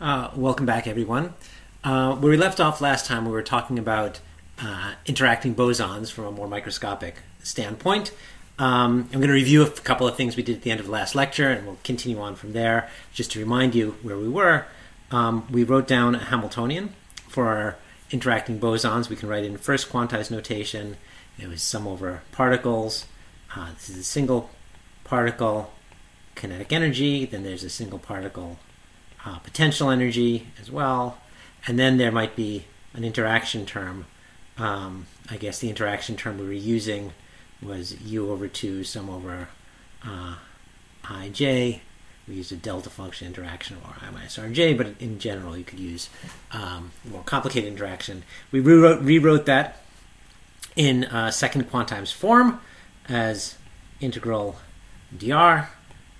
Uh, welcome back, everyone. Uh, where we left off last time, we were talking about uh, interacting bosons from a more microscopic standpoint. Um, I'm going to review a couple of things we did at the end of the last lecture, and we'll continue on from there. Just to remind you where we were, um, we wrote down a Hamiltonian for our interacting bosons. We can write in first quantized notation. It was sum over particles. Uh, this is a single particle kinetic energy. Then there's a single particle uh, potential energy as well. And then there might be an interaction term. Um, I guess the interaction term we were using was u over 2 sum over uh, ij. We used a delta function interaction of ri minus rj, but in general you could use um, more complicated interaction. We rewrote, rewrote that in uh, second quantized form as integral dr,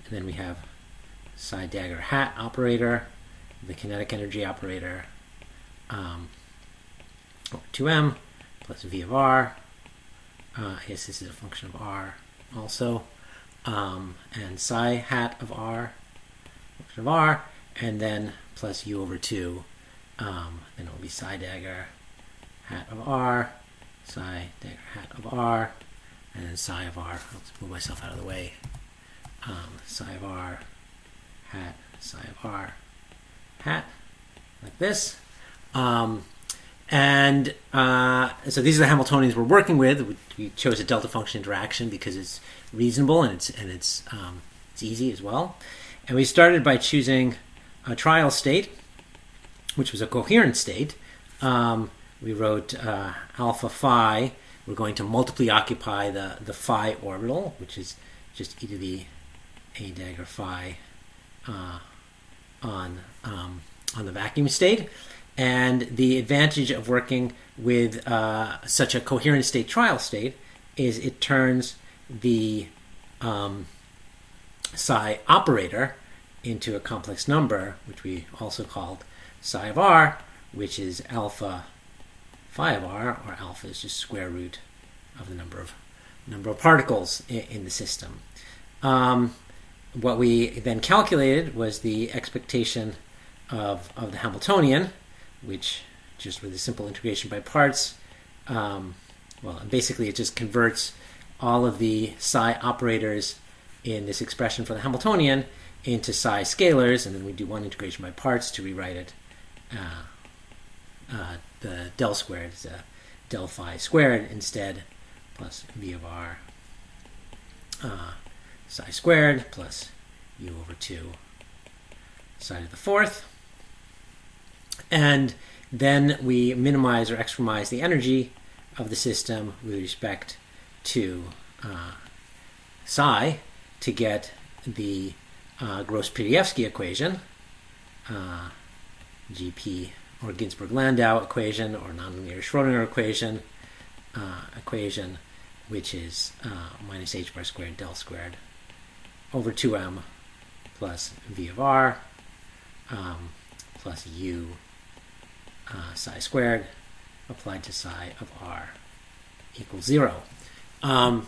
and then we have psi dagger hat operator, the kinetic energy operator, um, 2m plus v of r. Uh, this is a function of r also, um, and psi hat of r, function of r, and then plus u over 2. Um, then it will be psi dagger hat of r, psi dagger hat of r, and then psi of r. I'll just move myself out of the way. Um, psi of r hat psi of r hat like this. Um, and uh, so these are the Hamiltonians we're working with. We chose a delta function interaction because it's reasonable and it's and it's um, it's easy as well. And we started by choosing a trial state, which was a coherent state. Um, we wrote uh, alpha phi. We're going to multiply occupy the the phi orbital, which is just e to the a dagger phi uh, on um, on the vacuum state. And the advantage of working with uh, such a coherent state trial state is it turns the um, psi operator into a complex number, which we also called psi of r, which is alpha phi of r, or alpha is just square root of the number of number of particles in, in the system. Um, what we then calculated was the expectation of, of the Hamiltonian, which just with a simple integration by parts, um, well, basically it just converts all of the psi operators in this expression for the Hamiltonian into psi scalars, and then we do one integration by parts to rewrite it. Uh, uh, the del squared is a del phi squared instead, plus v of r uh, psi squared plus u over 2 psi to the fourth. And then we minimize or extremize the energy of the system with respect to uh, psi to get the uh, Gross-Pitaevskii equation, uh, GP or Ginzburg-Landau equation or nonlinear Schrodinger equation, uh, equation which is uh, minus h bar squared del squared over 2m plus v of r um, plus u uh, psi squared applied to psi of r equals zero. Um,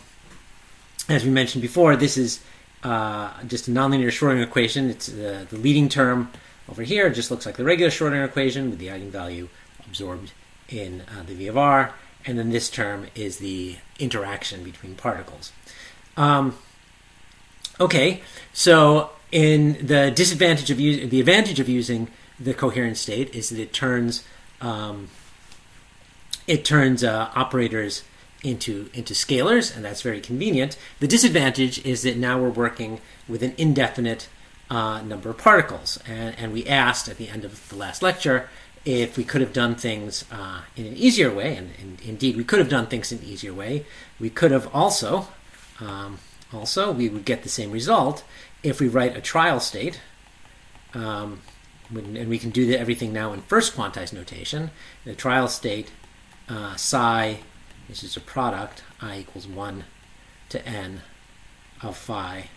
as we mentioned before, this is uh, just a nonlinear Schrodinger equation. It's uh, the leading term over here. It just looks like the regular Schrodinger equation with the eigenvalue absorbed in uh, the v of r, and then this term is the interaction between particles. Um, okay, so in the disadvantage of using the advantage of using the coherent state is that it turns um, it turns uh, operators into into scalars, and that's very convenient. The disadvantage is that now we're working with an indefinite uh, number of particles, and, and we asked at the end of the last lecture if we could have done things uh, in an easier way, and, and, indeed we could have done things in an easier way. We could have also um, also we would get the same result if we write a trial state. Um, and we can do everything now in first quantized notation. The trial state uh, psi this is a product i equals 1 to n of phi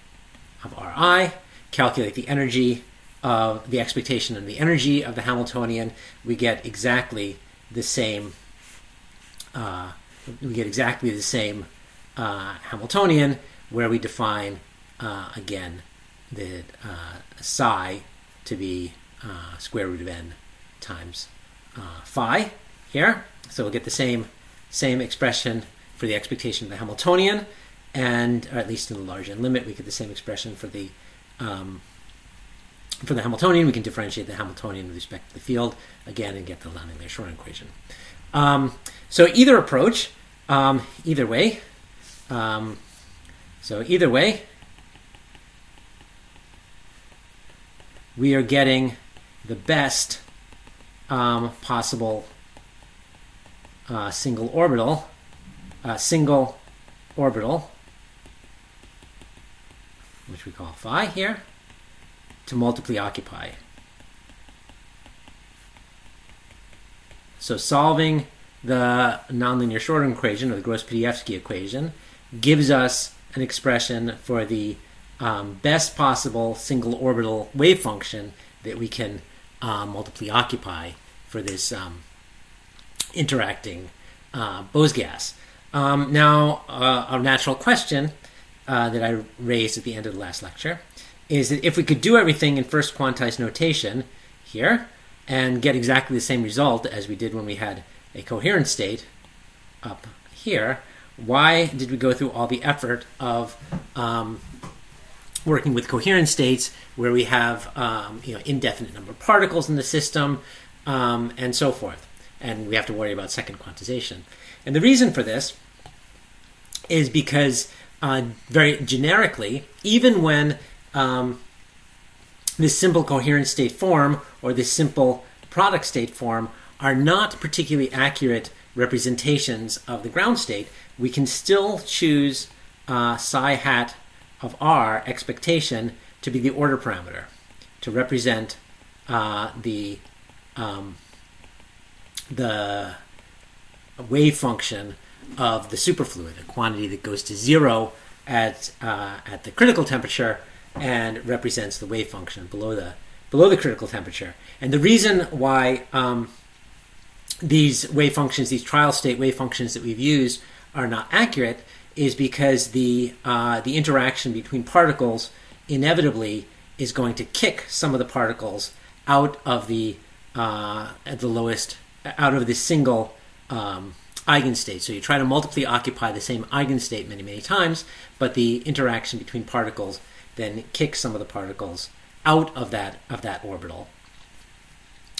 of ri. Calculate the energy of the expectation and the energy of the Hamiltonian. We get exactly the same. Uh, we get exactly the same uh, Hamiltonian where we define uh, again the uh, psi to be uh, square root of n times uh, phi here. So we'll get the same same expression for the expectation of the Hamiltonian, and or at least in the large n limit, we get the same expression for the um, for the Hamiltonian. We can differentiate the Hamiltonian with respect to the field again and get the nonlinear Schrodinger equation. Um, so either approach, um, either way. Um, so either way, we are getting the best um, possible uh, single orbital, uh, single orbital, which we call phi here, to multiply occupy. So solving the nonlinear Schrodinger equation, or the Gross-Pitaevskii equation, gives us an expression for the um, best possible single orbital wave function that we can uh, multiply occupy for this um, interacting uh, Bose gas. Um, now, uh, a natural question uh, that I raised at the end of the last lecture is that if we could do everything in first quantized notation here and get exactly the same result as we did when we had a coherent state up here, why did we go through all the effort of um, working with coherent states where we have um, you know indefinite number of particles in the system um, and so forth, and we have to worry about second quantization. And the reason for this is because uh, very generically, even when um, this simple coherent state form or this simple product state form are not particularly accurate representations of the ground state, we can still choose uh, psi hat of r expectation to be the order parameter to represent uh, the um, the wave function of the superfluid, a quantity that goes to zero at uh, at the critical temperature and represents the wave function below the below the critical temperature. And the reason why um, these wave functions, these trial state wave functions that we've used, are not accurate is because the uh, the interaction between particles inevitably is going to kick some of the particles out of the uh, at the lowest out of the single um, eigenstate. So you try to multiply occupy the same eigenstate many many times, but the interaction between particles then kicks some of the particles out of that of that orbital.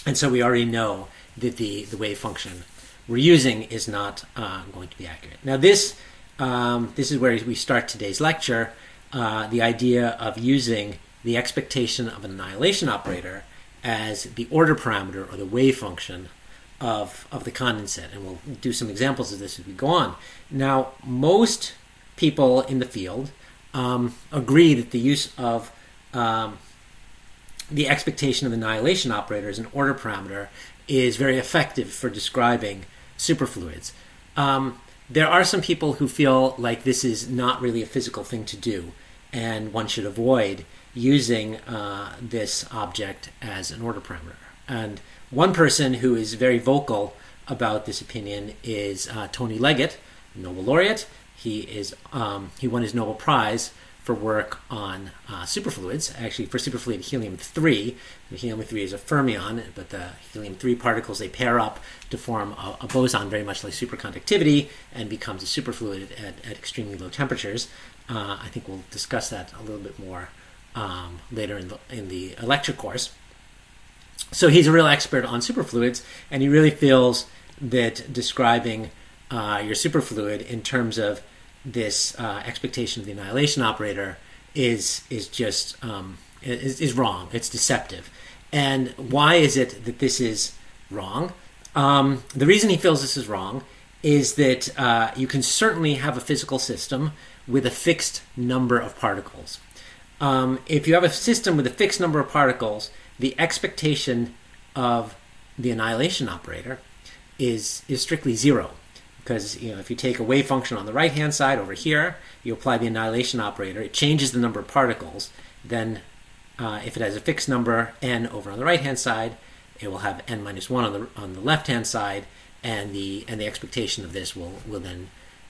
And so we already know that the, the wave function we're using is not uh, going to be accurate. Now this um, this is where we start today's lecture. Uh, the idea of using the expectation of an annihilation operator as the order parameter or the wave function of, of the condensate. And we'll do some examples of this as we go on. Now, most people in the field um, agree that the use of um, the expectation of annihilation operator as an order parameter is very effective for describing superfluids. Um, there are some people who feel like this is not really a physical thing to do, and one should avoid using uh, this object as an order parameter. And one person who is very vocal about this opinion is uh, Tony Leggett, Nobel laureate. He is um, he won his Nobel Prize for work on uh, superfluids. Actually, for superfluid helium three, helium three is a fermion, but the helium three particles they pair up to form a, a boson, very much like superconductivity, and becomes a superfluid at, at extremely low temperatures. Uh, I think we'll discuss that a little bit more um, later in the in the lecture course. So he's a real expert on superfluids, and he really feels that describing uh, your superfluid in terms of this uh, expectation of the annihilation operator is is just um, is, is, wrong. It's deceptive. And why is it that this is wrong? Um, the reason he feels this is wrong is that uh, you can certainly have a physical system with a fixed number of particles. Um, if you have a system with a fixed number of particles, the expectation of the annihilation operator is is strictly zero because you know if you take a wave function on the right hand side over here, you apply the annihilation operator, it changes the number of particles. Then, uh, if it has a fixed number n over on the right hand side, it will have n minus one on the on the left hand side, and the and the expectation of this will will then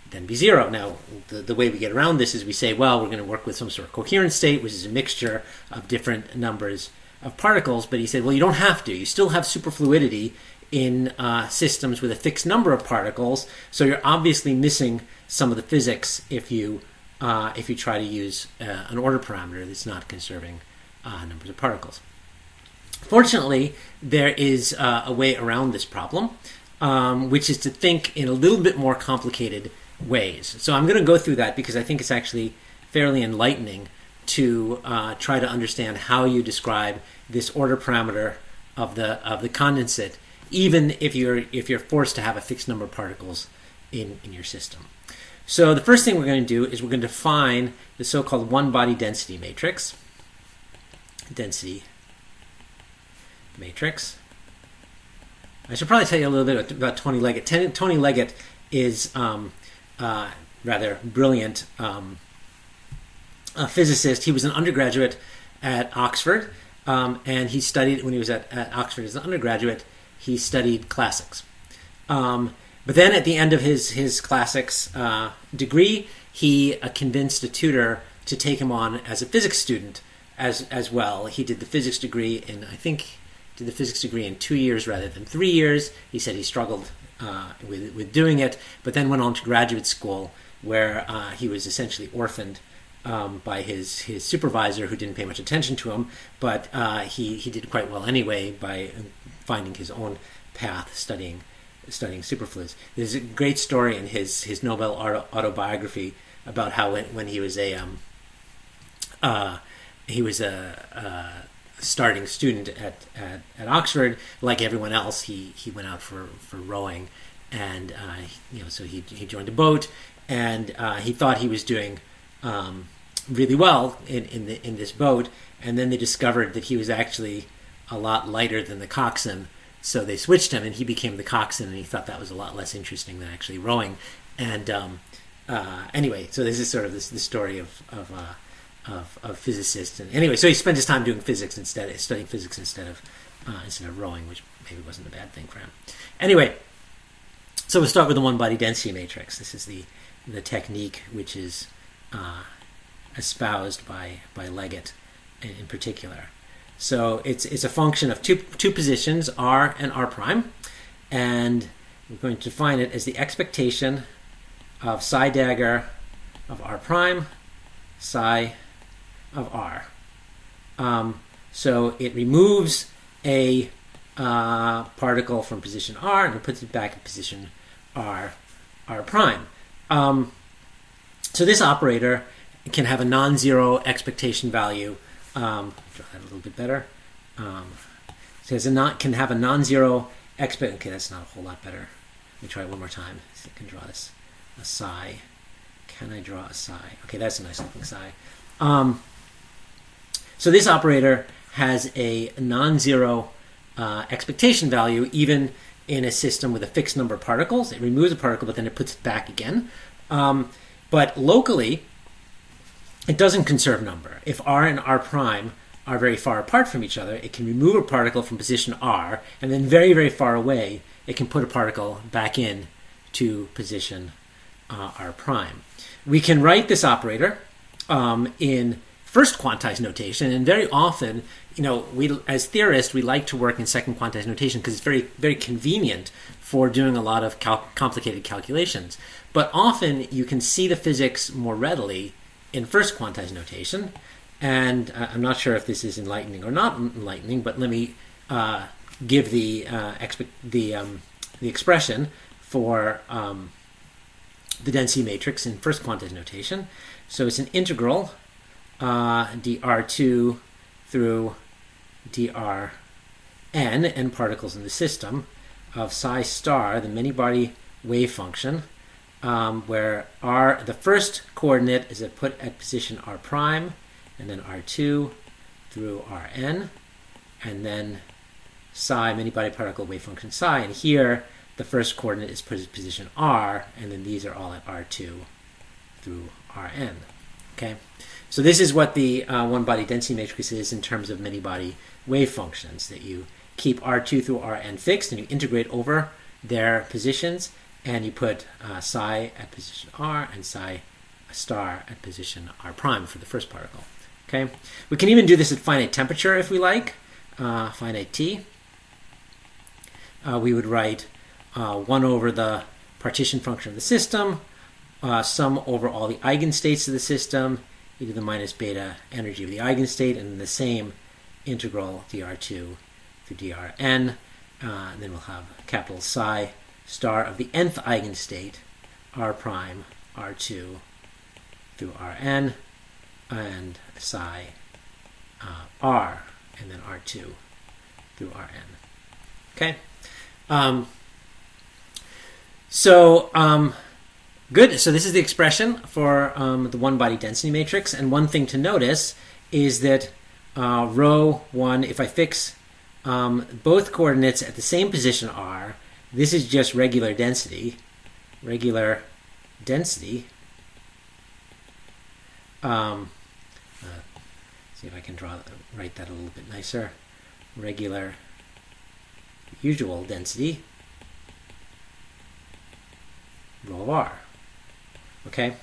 then be zero. Now, the, the way we get around this is we say, well, we're going to work with some sort of coherent state, which is a mixture of different numbers of particles, but he said, well, you don't have to. You still have superfluidity in uh, systems with a fixed number of particles, so you're obviously missing some of the physics if you uh, if you try to use uh, an order parameter that's not conserving uh, numbers of particles. Fortunately, there is uh, a way around this problem, um, which is to think in a little bit more complicated ways. So I'm going to go through that because I think it's actually fairly enlightening to uh, try to understand how you describe this order parameter of the of the condensate, even if you're if you're forced to have a fixed number of particles in, in your system. So the first thing we're going to do is we're going to define the so-called one-body density matrix. Density matrix. I should probably tell you a little bit about Tony Leggett. Tony Leggett is um, uh, rather brilliant um, a physicist. He was an undergraduate at Oxford, um, and he studied when he was at, at, Oxford as an undergraduate. He studied classics. Um, but then at the end of his his classics uh, degree, he uh, convinced a tutor to take him on as a physics student as as well. He did the physics degree in I think did the physics degree in two years rather than three years. He said he struggled uh, with with doing it, but then went on to graduate school where uh, he was essentially orphaned um, by his his supervisor who didn't pay much attention to him, but uh, he he did quite well anyway by finding his own path studying studying superfluids. There's a great story in his his Nobel autobiography about how when, when he was a um, uh, he was a, a, starting student at, at, at Oxford, like everyone else, he he went out for, for rowing, and uh, you know so he he joined a boat, and uh, he thought he was doing um, really well in in, the, in this boat, and then they discovered that he was actually a lot lighter than the coxswain so they switched him, and he became the coxswain, and he thought that was a lot less interesting than actually rowing. And um, uh, anyway, so this is sort of this the story of of, uh, of, of physicists. And anyway, so he spent his time doing physics instead, studying physics instead of uh, instead of rowing, which maybe wasn't a bad thing for him. Anyway, so we'll start with the one-body density matrix. This is the the technique which is uh, espoused by by Leggett in, in particular. So it's it's a function of two two positions, r and r prime, and we're going to define it as the expectation of psi dagger of r prime, psi of r. Um, so it removes a uh, particle from position r and it puts it back in position r r prime. Um, so this operator can have a non-zero expectation value um, draw that a little bit better. Um, says a not can have a non-zero expect. Okay, that's not a whole lot better. Let me try it one more time. So I can draw this a psi. Can I draw a psi? Okay, that's a nice looking psi. Um, so this operator has a non-zero uh, expectation value even in a system with a fixed number of particles. It removes a particle, but then it puts it back again. Um, but locally, it doesn't conserve number. If r and r prime are very far apart from each other, it can remove a particle from position r, and then very, very far away, it can put a particle back in to position uh, r prime. We can write this operator um, in first quantized notation, and very often, you know, we as theorists we like to work in second quantized notation because it's very, very convenient for doing a lot of cal- complicated calculations. But often you can see the physics more readily in first quantized notation. And uh, I'm not sure if this is enlightening or not enlightening, but let me uh, give the uh, the um, the expression for um, the density matrix in first quantized notation. So it's an integral uh, dr2 through drn n n particles in the system of psi star, the many-body wave function, um, where r the first coordinate is put at position r prime, and then r2 through rn, and then psi many body particle wave function psi, and here the first coordinate is put at position r, and then these are all at r2 through rn. Okay, so this is what the uh, one-body density matrix is in terms of many-body wave functions. That you keep r2 through rn fixed, and you integrate over their positions, and you put uh, psi at position r and psi star at position r prime for the first particle. Okay, we can even do this at finite temperature if we like. uh, finite t, uh, we would write uh, 1 over the partition function of the system, uh, sum over all the eigenstates of the system, e to the minus beta energy of the eigenstate, and the same integral dr2 through drn. Uh, and then we'll have capital psi star of the nth eigenstate, r prime r2 through rn, and psi uh, r, and then r2 through rn. Okay? Um, so, um, good. So this is the expression for um, the one-body density matrix. And one thing to notice is that uh, rho 1, if I fix um, both coordinates at the same position r, this is just regular density. Regular density. Um, uh, see if I can draw write that a little bit nicer. Regular usual density rho of r. Okay,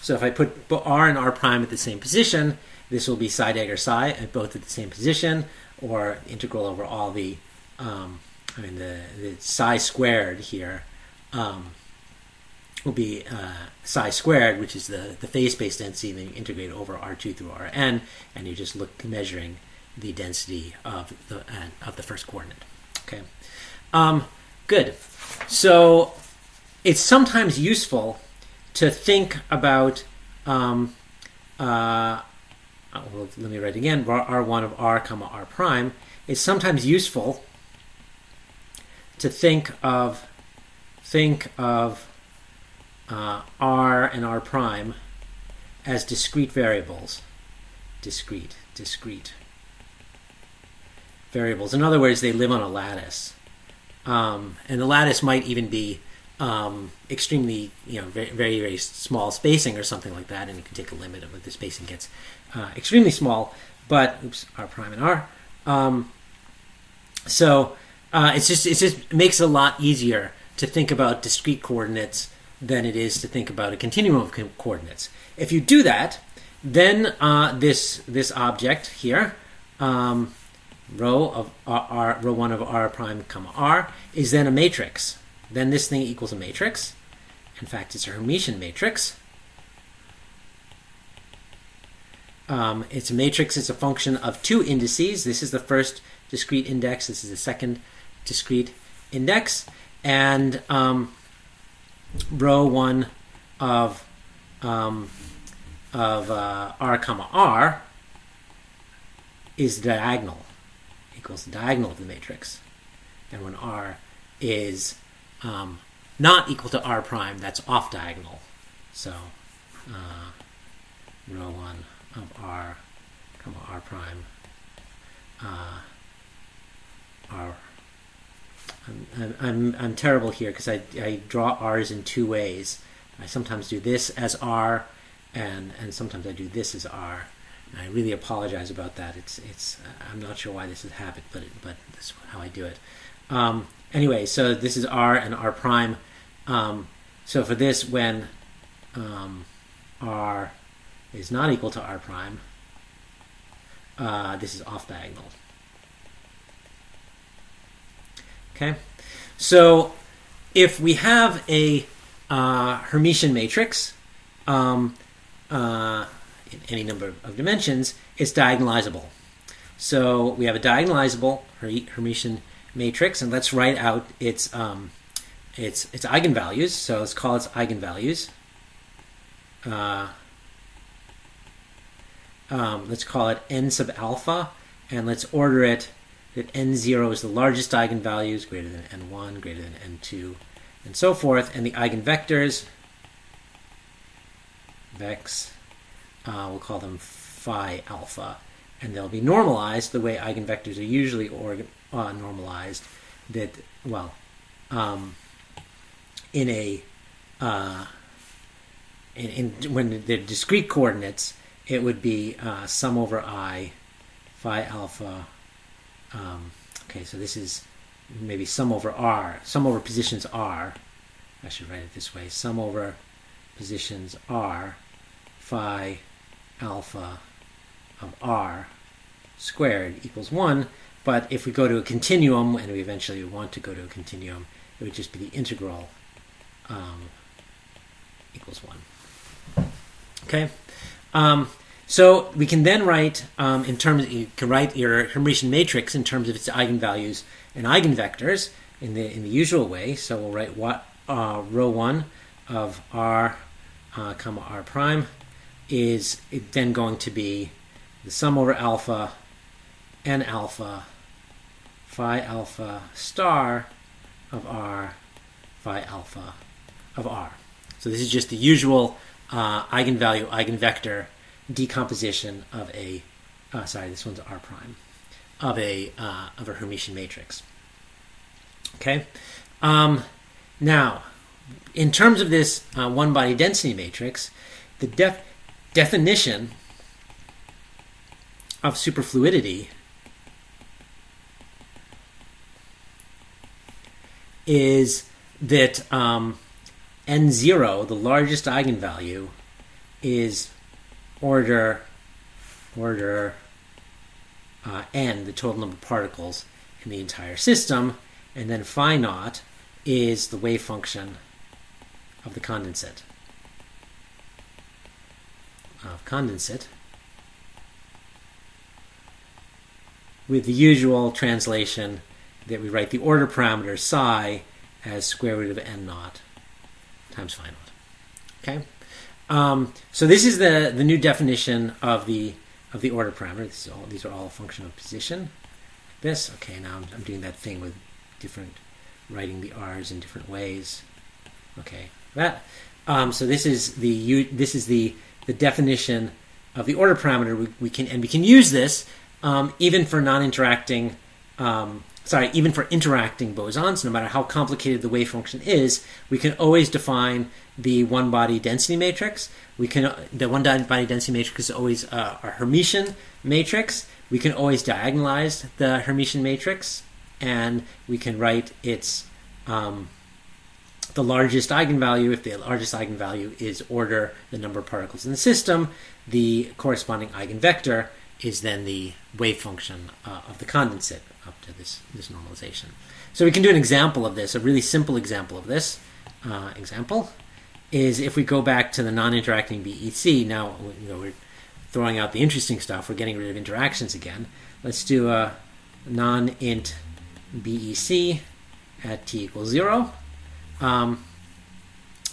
so if I put r and r prime at the same position, this will be psi dagger psi at both at the same position, or integral over all the, um, I mean the, the psi squared here um, will be uh, psi squared, which is the, the phase space density, and then you integrate over r2 through rn, and you just look measuring the density of the uh, of the first coordinate. Okay, um, good. So it's sometimes useful to think about. Um, uh, well, let me write again. R1 of r comma r prime. It's sometimes useful to think of think of uh, r and r prime as discrete variables. Discrete, discrete variables. In other words, they live on a lattice. Um, and the lattice might even be um, extremely, you know, very, very, very small spacing or something like that, and you can take a limit of what the spacing gets uh, extremely small. But oops, r prime and r. Um, so uh, it's just it just makes it a lot easier to think about discrete coordinates than it is to think about a continuum of co- coordinates. If you do that, then uh, this this object here. Um, rho of r, r, rho 1 of r prime comma r is then a matrix. Then this thing equals a matrix. In fact, it's a Hermitian matrix. Um, it's a matrix. It's a function of two indices. This is the first discrete index. This is the second discrete index. And um, rho 1 of, um, of uh, r comma r is diagonal equals the diagonal of the matrix. And when r is um, not equal to r prime, that's off diagonal. So uh, rho 1 of r comma r prime uh, r I'm, I'm, I'm terrible here because I, I draw r's in two ways. I sometimes do this as r, and, and sometimes I do this as r. I really apologize about that. It's it's I'm not sure why this has habit, but but that's how I do it. Um, anyway, so this is r and r prime. Um, so for this, when um, r is not equal to r prime, uh, this is off diagonal. Okay, so if we have a uh, Hermitian matrix. Um, uh, in any number of dimensions, it's diagonalizable. So we have a diagonalizable Hermitian matrix, and let's write out its um, its its eigenvalues. So let's call its eigenvalues. Uh, um, let's call it n sub alpha, and let's order it that n0 is the largest eigenvalues, greater than n1, greater than n2, and so forth. And the eigenvectors, vex uh, we'll call them phi alpha, and they'll be normalized the way eigenvectors are usually org- uh, normalized. That well, um, in a uh, in, in, when they're discrete coordinates, it would be uh, sum over i phi alpha. Um, okay, so this is maybe sum over r, sum over positions r. I should write it this way: sum over positions r phi alpha of r squared equals 1. But if we go to a continuum, and we eventually want to go to a continuum, it would just be the integral um, equals 1. Okay? Um, so we can then write um, in terms you can write your Hermitian matrix in terms of its eigenvalues and eigenvectors in the in the usual way. So we'll write what uh, rho one of r uh, comma r prime is then going to be the sum over alpha n alpha phi alpha star of r phi alpha of r. So this is just the usual uh, eigenvalue eigenvector decomposition of a uh, sorry this one's r prime of a uh, of a Hermitian matrix. Okay, um, now in terms of this uh, one body density matrix, the def- definition of superfluidity is that um, n0, the largest eigenvalue, is order order uh, n, the total number of particles in the entire system, and then phi naught is the wave function of the condensate. Of condensate. With the usual translation that we write the order parameter psi as square root of n naught times phi naught. Okay, um, so this is the the new definition of the of the order parameter. All, these are all a function of position. This okay. Now I'm, I'm doing that thing with different writing the r's in different ways. Okay, that. Um, so this is the this is the the definition of the order parameter. We, we can and we can use this um, even for non-interacting um, sorry, even for interacting bosons, no matter how complicated the wave function is, we can always define the one body density matrix. We can the one body density matrix is always uh, a Hermitian matrix. We can always diagonalize the Hermitian matrix, and we can write its um, the largest eigenvalue. If the largest eigenvalue is order the number of particles in the system, the corresponding eigenvector is then the wave function uh, of the condensate up to this, this normalization. So we can do an example of this, a really simple example of this. Uh, example is if we go back to the non-interacting BEC, now you know, we're throwing out the interesting stuff, we're getting rid of interactions again. Let's do a non-int BEC at t equals 0. Um,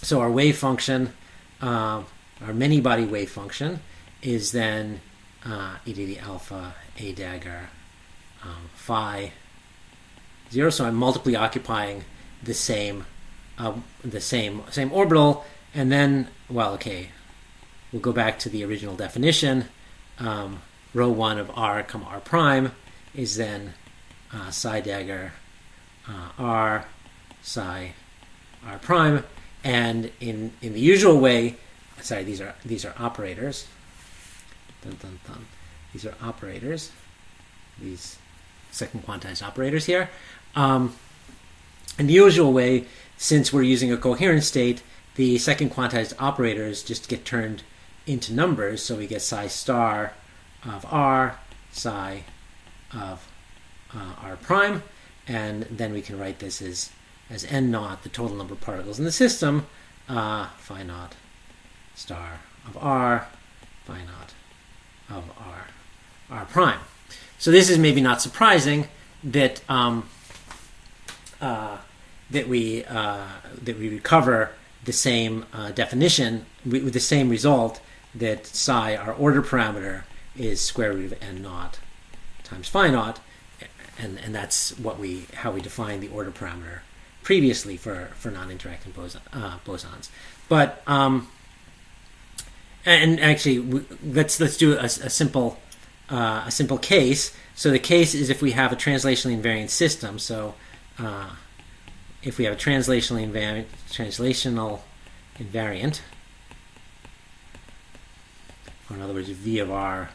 so our wave function, uh, our many-body wave function, is then uh, e to the alpha a dagger um, phi zero. So I'm multiply occupying the same uh, the same same orbital, and then well, okay, we'll go back to the original definition. Um, row one of r comma r prime is then uh, psi dagger uh, r psi r prime, and in in the usual way, sorry, these are these are operators. Dun, dun, dun. These are operators. These second quantized operators here. Um, in the usual way, since we're using a coherent state, the second quantized operators just get turned into numbers. So we get psi star of r, psi of uh, r prime, and then we can write this as as n naught, the total number of particles in the system, uh, phi naught star of r, phi naught of r, r prime. So this is maybe not surprising that um, uh, that we uh, that we recover the same uh, definition with the same result that psi, our order parameter, is square root of n naught times phi naught, and and that's what we how we define the order parameter previously for for non-interacting boson, uh, bosons. But um, and actually, let's let's do a, a simple uh, a simple case. So the case is if we have a translationally invariant system. So uh, if we have a translationally invariant, translational invariant, or in other words, v of r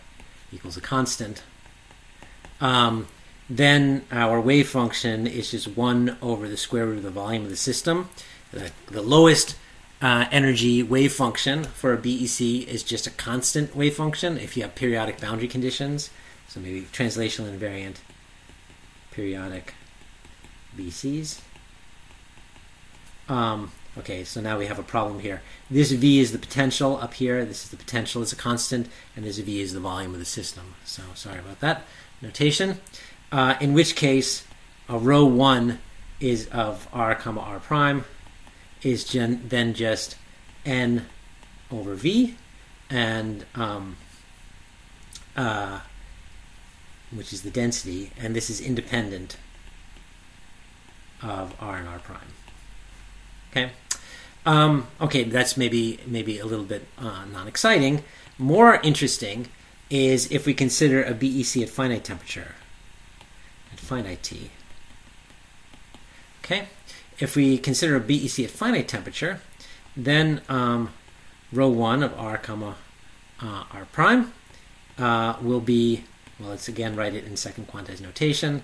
equals a constant, um, then our wave function is just 1 over the square root of the volume of the system. The, the lowest uh, energy wave function for a BEC is just a constant wave function if you have periodic boundary conditions. So maybe translational invariant periodic BCs. Um, okay, so now we have a problem here. This V is the potential up here. This is the potential as a constant, and this V is the volume of the system. So sorry about that notation. Uh, in which case, a rho 1 is of r comma r prime is then just n over v, and um, uh, which is the density, and this is independent of r and r prime. Okay. Um, okay, that's maybe maybe a little bit uh, non-exciting. More interesting is if we consider a BEC at finite temperature, at finite T. Okay, if we consider a BEC at finite temperature, then um, rho 1 of r comma uh, r prime uh, will be, well, let's again write it in second quantized notation,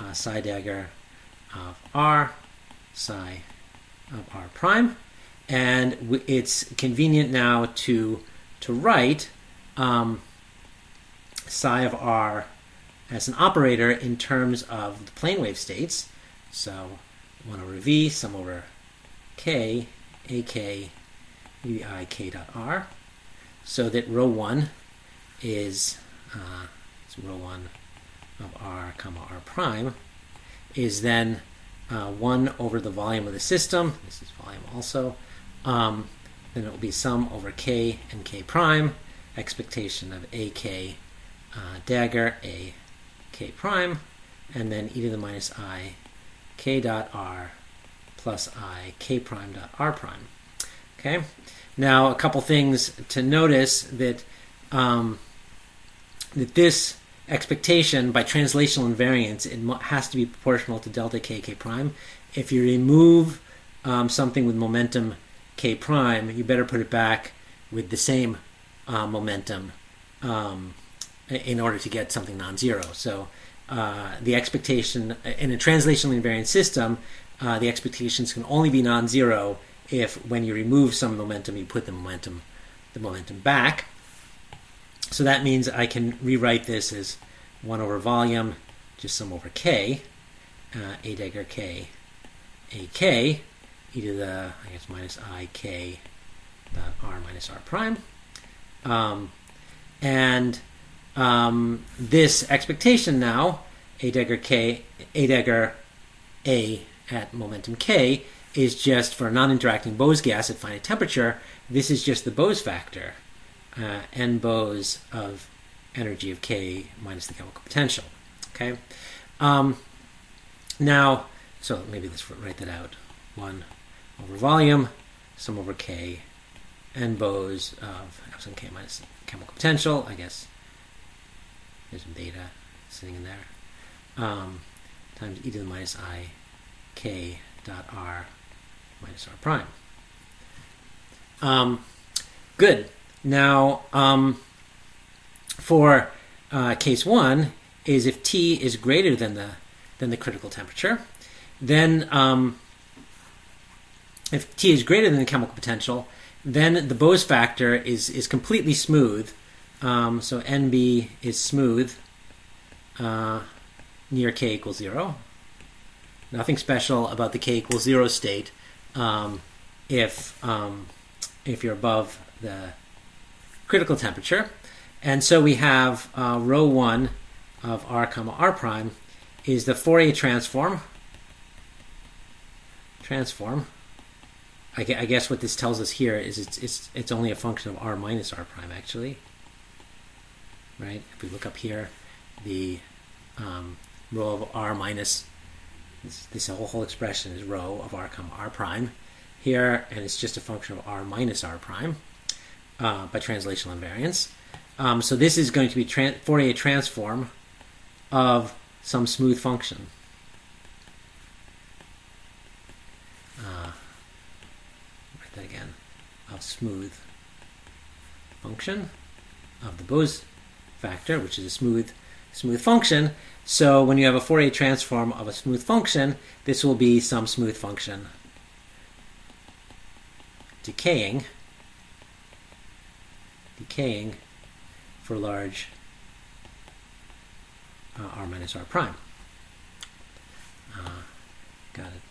uh, psi dagger of r, psi of r prime. And it's convenient now to, to write um, psi of r as an operator in terms of the plane wave states. So 1 over v, sum over k, ak, vi k dot r, so that rho 1 is, uh, rho 1 of r comma r prime is then uh, 1 over the volume of the system. This is volume also. Um, then it will be sum over k and k prime, expectation of ak uh, dagger a k prime, and then e to the minus i k dot r plus i k prime dot r prime. Okay. Now a couple things to notice that um, that this expectation by translational invariance it has to be proportional to delta k k prime. If you remove um, something with momentum k prime, you better put it back with the same uh, momentum um, in order to get something non-zero. So uh, the expectation in a translational invariant system, uh, the expectations can only be non-zero if when you remove some momentum, you put the momentum the momentum back. So that means I can rewrite this as 1 over volume, just sum over k, uh, a dagger k, a k, e to the, I guess, minus i k dot r minus r prime. Um, and um, this expectation now, a dagger k, a dagger a at momentum k, is just for a non-interacting Bose gas at finite temperature. This is just the Bose factor, uh, n Bose of energy of k minus the chemical potential. Okay. Um, now, so maybe let's write that out. One over volume, sum over k, n Bose of epsilon k minus chemical potential. I guess there's some data sitting in there. Um, times e to the minus i k dot r minus r prime. Um, good. Now, um, for uh, case one, is if T is greater than the than the critical temperature, then um, if T is greater than the chemical potential, then the Bose factor is is completely smooth. Um, so NB is smooth uh, near K equals zero. Nothing special about the K equals zero state um, if um, if you're above the critical temperature. And so we have uh, rho 1 of r comma r prime is the Fourier transform. Transform. I, I guess what this tells us here is it's, it's, it's only a function of r minus r prime, actually. Right? If we look up here, the um, rho of r minus, this, this whole, whole expression is rho of r comma r prime here, and it's just a function of r minus r prime uh, by translational invariance. Um, so this is going to be tra- Fourier transform of some smooth function. Uh, write that again. Of smooth function of the Bose factor, which is a smooth smooth function. So when you have a Fourier transform of a smooth function, this will be some smooth function decaying decaying for large uh, r minus r prime. got it.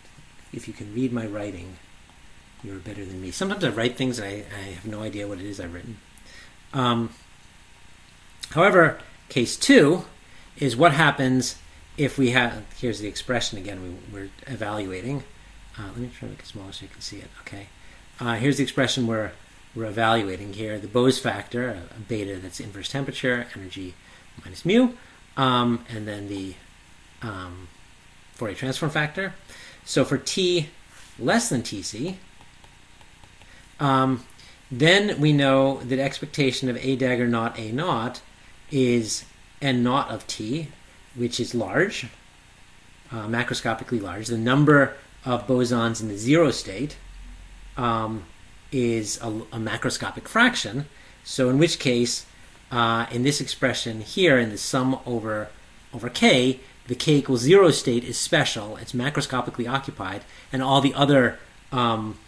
If you can read my writing, you're better than me. Sometimes I write things and I, I have no idea what it is I've written. Um, however, case two is what happens if we have. Here's the expression again. We, are evaluating. Uh, let me try to make it smaller so you can see it. Okay. Uh, here's the expression we're we're evaluating here. The Bose factor, a, a beta that's inverse temperature, energy minus mu, um, and then the um, Fourier transform factor. So for t less than tc, um, then we know that expectation of a dagger not a naught is n naught of t, which is large, uh, macroscopically large. The number of bosons in the zero state um, is a, a, macroscopic fraction. So in which case, uh, in this expression here, in the sum over over k, the k equals zero state is special. It's macroscopically occupied, and all the other um,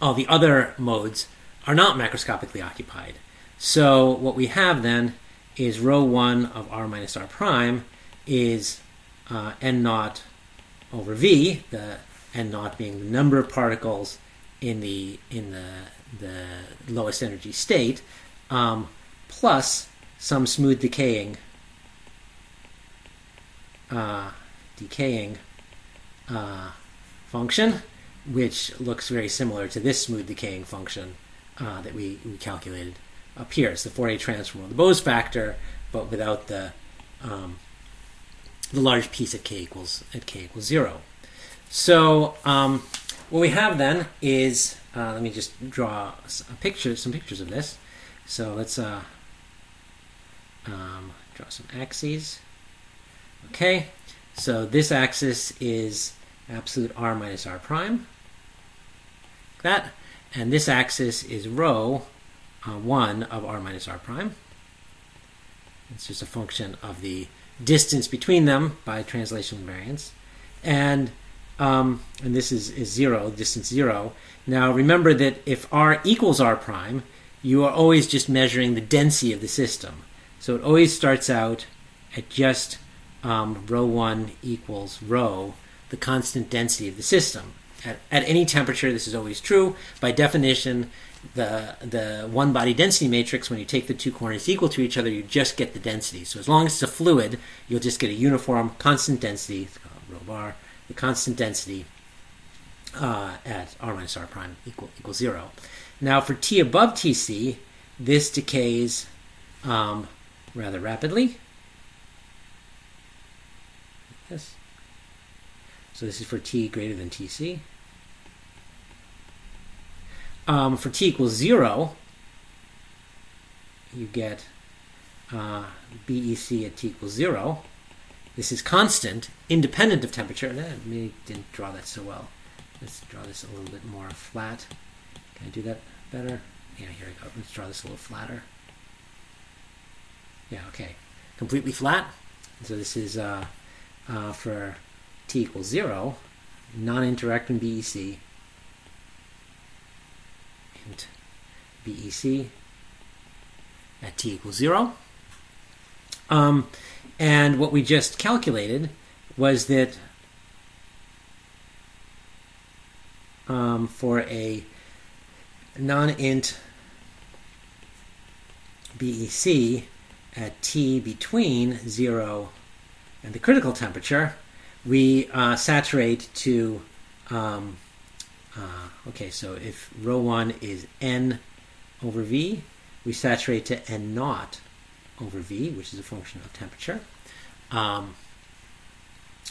all the other modes are not macroscopically occupied. So what we have then is rho 1 of r minus r prime is uh, n naught over v, the n naught being the number of particles in the in the the lowest energy state, um, plus some smooth decaying uh, decaying uh, function, which looks very similar to this smooth decaying function uh, that we, we calculated It's the Fourier transform of the Bose factor, but without the um, the large piece at k equals at k equals zero. So um, what we have then is uh, let me just draw a picture, some pictures of this. So let's uh, um, draw some axes. Okay, so this axis is absolute r minus r prime. Like that. And this axis is rho uh, 1 of r minus r prime. It's just a function of the distance between them by translation invariance. And um, and this is, is 0, distance 0. Now remember that if r equals r prime, you are always just measuring the density of the system. So it always starts out at just um, rho 1 equals rho, the constant density of the system. At, at any temperature, this is always true. By definition, the the one body density matrix, when you take the two corners equal to each other, you just get the density. So as long as it's a fluid, you'll just get a uniform constant density, rho bar, the constant density uh, at r minus r prime equal equals zero. Now for t above tc, this decays um, rather rapidly. Yes. So this is for t greater than tc. Um, for t equals 0, you get uh, BEC at t equals 0. This is constant, independent of temperature. I maybe didn't draw that so well. Let's draw this a little bit more flat. Can I do that better? Yeah, here we go. Let's draw this a little flatter. Yeah, okay. Completely flat. So this is uh, uh, for t equals 0, non-interacting BEC, and BEC at t equals 0. Um, and what we just calculated was that um, for a non-int BEC at T between 0 and the critical temperature, we uh, saturate to, um, uh, okay, so if rho 1 is N over V, we saturate to N naught over V, which is a function of temperature. Um,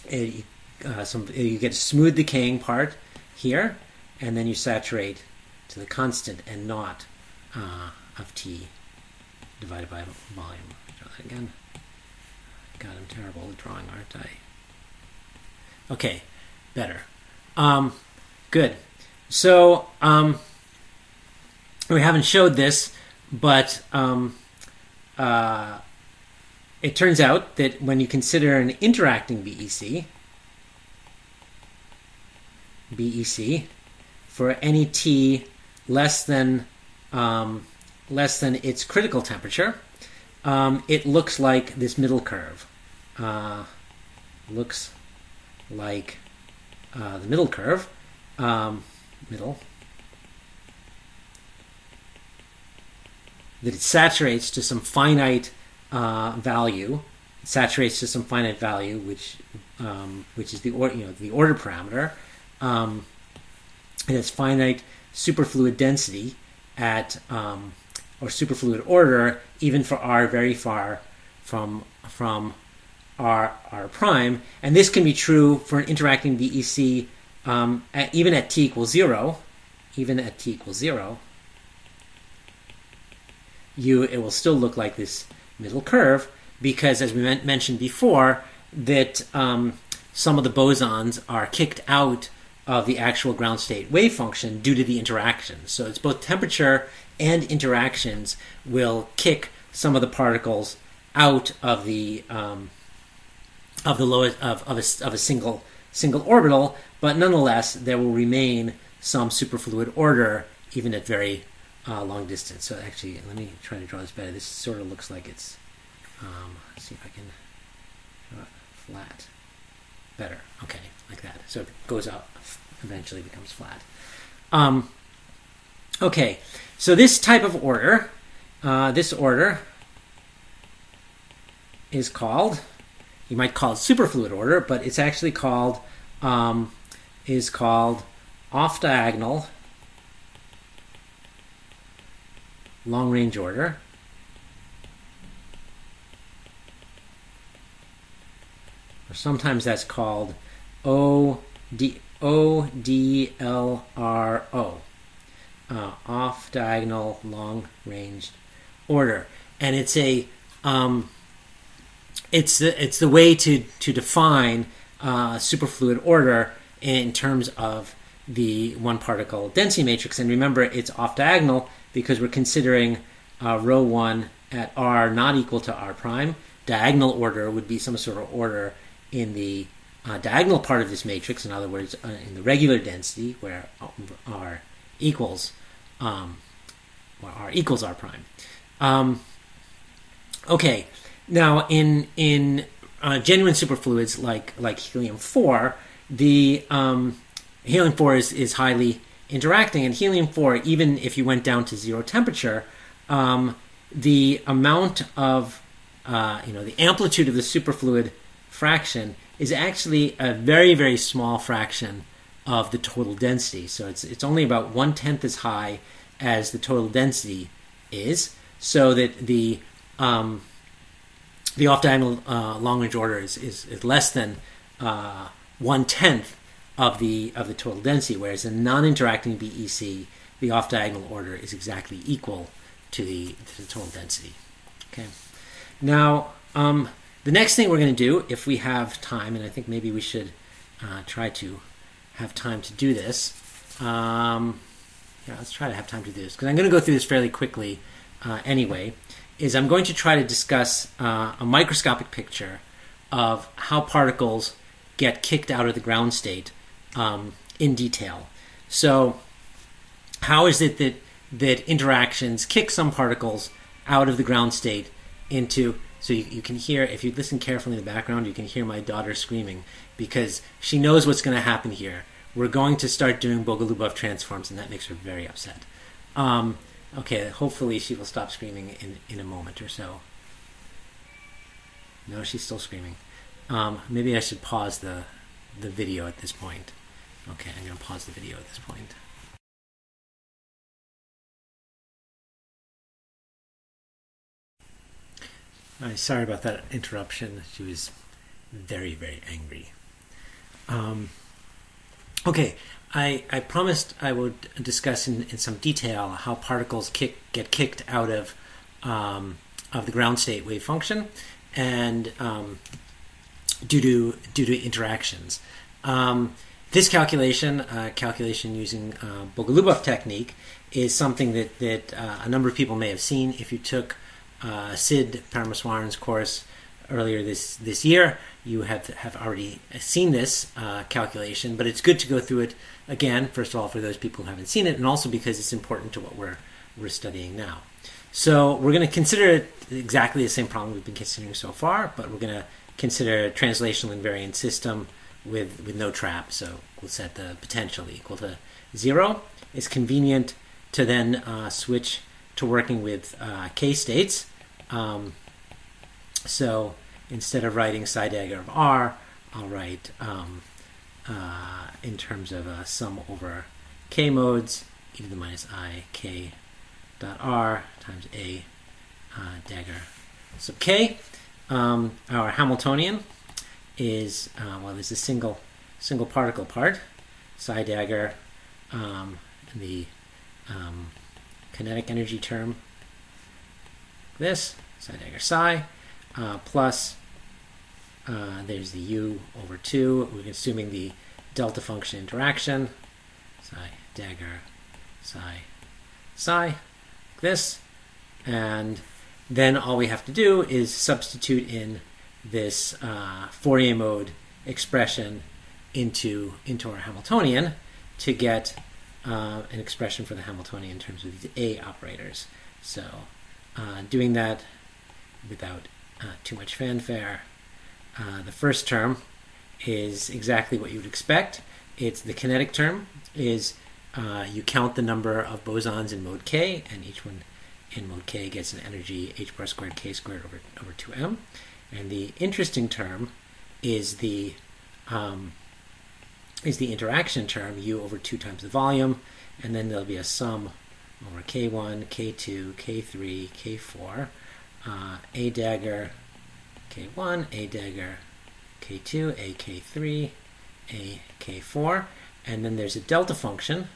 and, uh, some, you get a smooth decaying part here, and then you saturate to the constant N naught uh, of T divided by volume. Draw that again. God, I'm terrible at drawing, aren't I? Okay, better. Um, good. So um, we haven't showed this, but um, uh, it turns out that when you consider an interacting BEC, BEC, for any T less than um, less than its critical temperature, um, it looks like this middle curve. Uh, looks like uh, the middle curve, um, middle, that it saturates to some finite uh, value, it saturates to some finite value, which um, which is the or, you know the order parameter. Um, it has finite superfluid density at um, or superfluid order, even for r very far from from r r prime, and this can be true for an interacting BEC um, at, even at t equals zero, even at t equals zero. You it will still look like this middle curve because, as we mentioned before, that um, some of the bosons are kicked out of the actual ground state wave function due to the interactions. So it's both temperature and interactions will kick some of the particles out of the um, of the lowest of, of, a, of a single single orbital, but nonetheless there will remain some superfluid order even at very uh, long distance. So actually, let me try to draw this better. This sort of looks like it's. Um, let's see if I can draw it flat. Better. Okay, like that. So it goes up, eventually becomes flat. Um, okay, so this type of order, uh, this order is called, you might call it superfluid order, but it's actually called, um, is called off diagonal long range order. Or sometimes that's called O D O D L R O, uh, off diagonal long ranged order, and it's a um, it's the it's the way to to define uh, superfluid order in terms of the one particle density matrix. And remember, it's off diagonal because we're considering uh, rho 1 at r not equal to r prime. Diagonal order would be some sort of order in the uh, diagonal part of this matrix, in other words, uh, in the regular density where r equals um, or r equals r prime. Um, okay, now in in uh, genuine superfluids like like helium four, the um, helium four is, is highly interacting. And helium 4, even if you went down to zero temperature, um, the amount of, uh, you know, the amplitude of the superfluid fraction is actually a very, very small fraction of the total density. So it's, it's only about one tenth as high as the total density is, so that the um, the off diagonal uh, long range order is, is, is less than uh, one tenth of the of the total density, whereas in non-interacting BEC, the off-diagonal order is exactly equal to the to the total density. Okay. Now, um, the next thing we're going to do, if we have time, and I think maybe we should uh, try to have time to do this. Um, yeah, let's try to have time to do this because I'm going to go through this fairly quickly uh, anyway. Is I'm going to try to discuss uh, a microscopic picture of how particles get kicked out of the ground state um, in detail. So, how is it that that interactions kick some particles out of the ground state into so you, you, can hear if you listen carefully in the background you can hear my daughter screaming because she knows what's going to happen here. We're going to start doing Bogoliubov transforms and that makes her very upset. Um, okay hopefully she will stop screaming in, in a moment or so. No she's still screaming um, maybe i should pause the the video at this point Okay, I'm going to pause the video at this point. Sorry about that interruption. She was very, very angry. Um, okay, I, I promised I would discuss in, in some detail how particles kick, get kicked out of um, of the ground state wave function, and um, due to due to interactions. Um, this calculation, uh, calculation using uh, Bogoliubov technique, is something that, that uh, a number of people may have seen. If you took uh, Sid Parameswaran's course earlier this, this year, you have, have already seen this uh, calculation, but it's good to go through it again, first of all, for those people who haven't seen it, and also because it's important to what we're, we're studying now. So we're going to consider exactly the same problem we've been considering so far, but we're going to consider a translational invariant system with with no trap. So we'll set the potential equal to zero. It's convenient to then uh, switch to working with uh, k states. Um, so instead of writing psi dagger of r, I'll write um, uh, in terms of a sum over k modes e to the minus i k dot r times a uh, dagger sub k. Um, our Hamiltonian is uh, well, there's a single single particle part, psi dagger, um, the um, kinetic energy term. This psi dagger psi uh, plus uh, there's the u over 2. We're assuming the delta function interaction. Psi, dagger, psi, psi, this. And then all we have to do is substitute in this uh, Fourier mode expression into, into our Hamiltonian to get uh, an expression for the Hamiltonian in terms of these A operators. So uh, doing that without uh, too much fanfare. Uh, the first term is exactly what you would expect. It's the kinetic term is uh, you count the number of bosons in mode K, and each one in mode K gets an energy h bar squared k squared over over 2m. And the interesting term is the um, is the interaction term u over 2 times the volume, and then there'll be a sum over k1, k2, k3, k4 uh, A dagger K1, A dagger K2, A K3, A K4, and then there's a delta function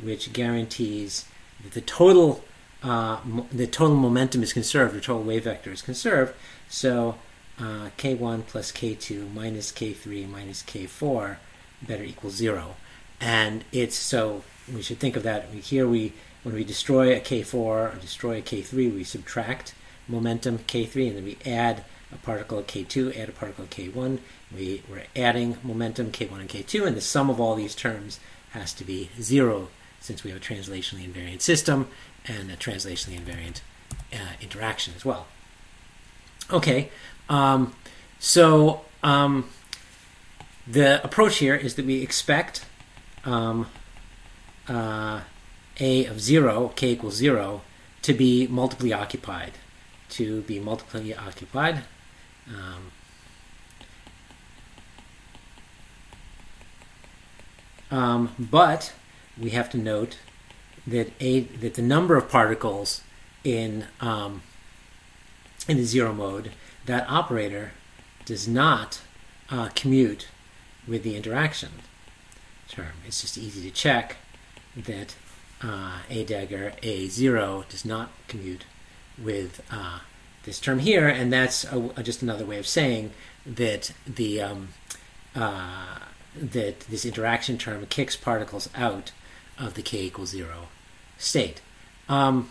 which guarantees that the total uh, the total momentum is conserved, or total wave vector is conserved. So uh, K1 plus K2 minus K3 minus K4 better equals zero. And it's so we should think of that here. We when we destroy a K4 or destroy a K3, we subtract momentum K3, and then we add a particle at K2, add a particle at K1. We, we're adding momentum K1 and K2, and the sum of all these terms has to be zero since we have a translationally invariant system and a translationally invariant uh, interaction as well. Okay, um, so um, the approach here is that we expect um, uh, A of 0, k equals 0, to be multiply occupied to be multiply occupied. Um, um, but we have to note that a that the number of particles in um, in the zero mode that operator does not uh, commute with the interaction term. It's just easy to check that uh, a dagger a zero does not commute with uh, this term here, and that's a, a, just another way of saying that the um, uh, that this interaction term kicks particles out of the k equals zero state. Um,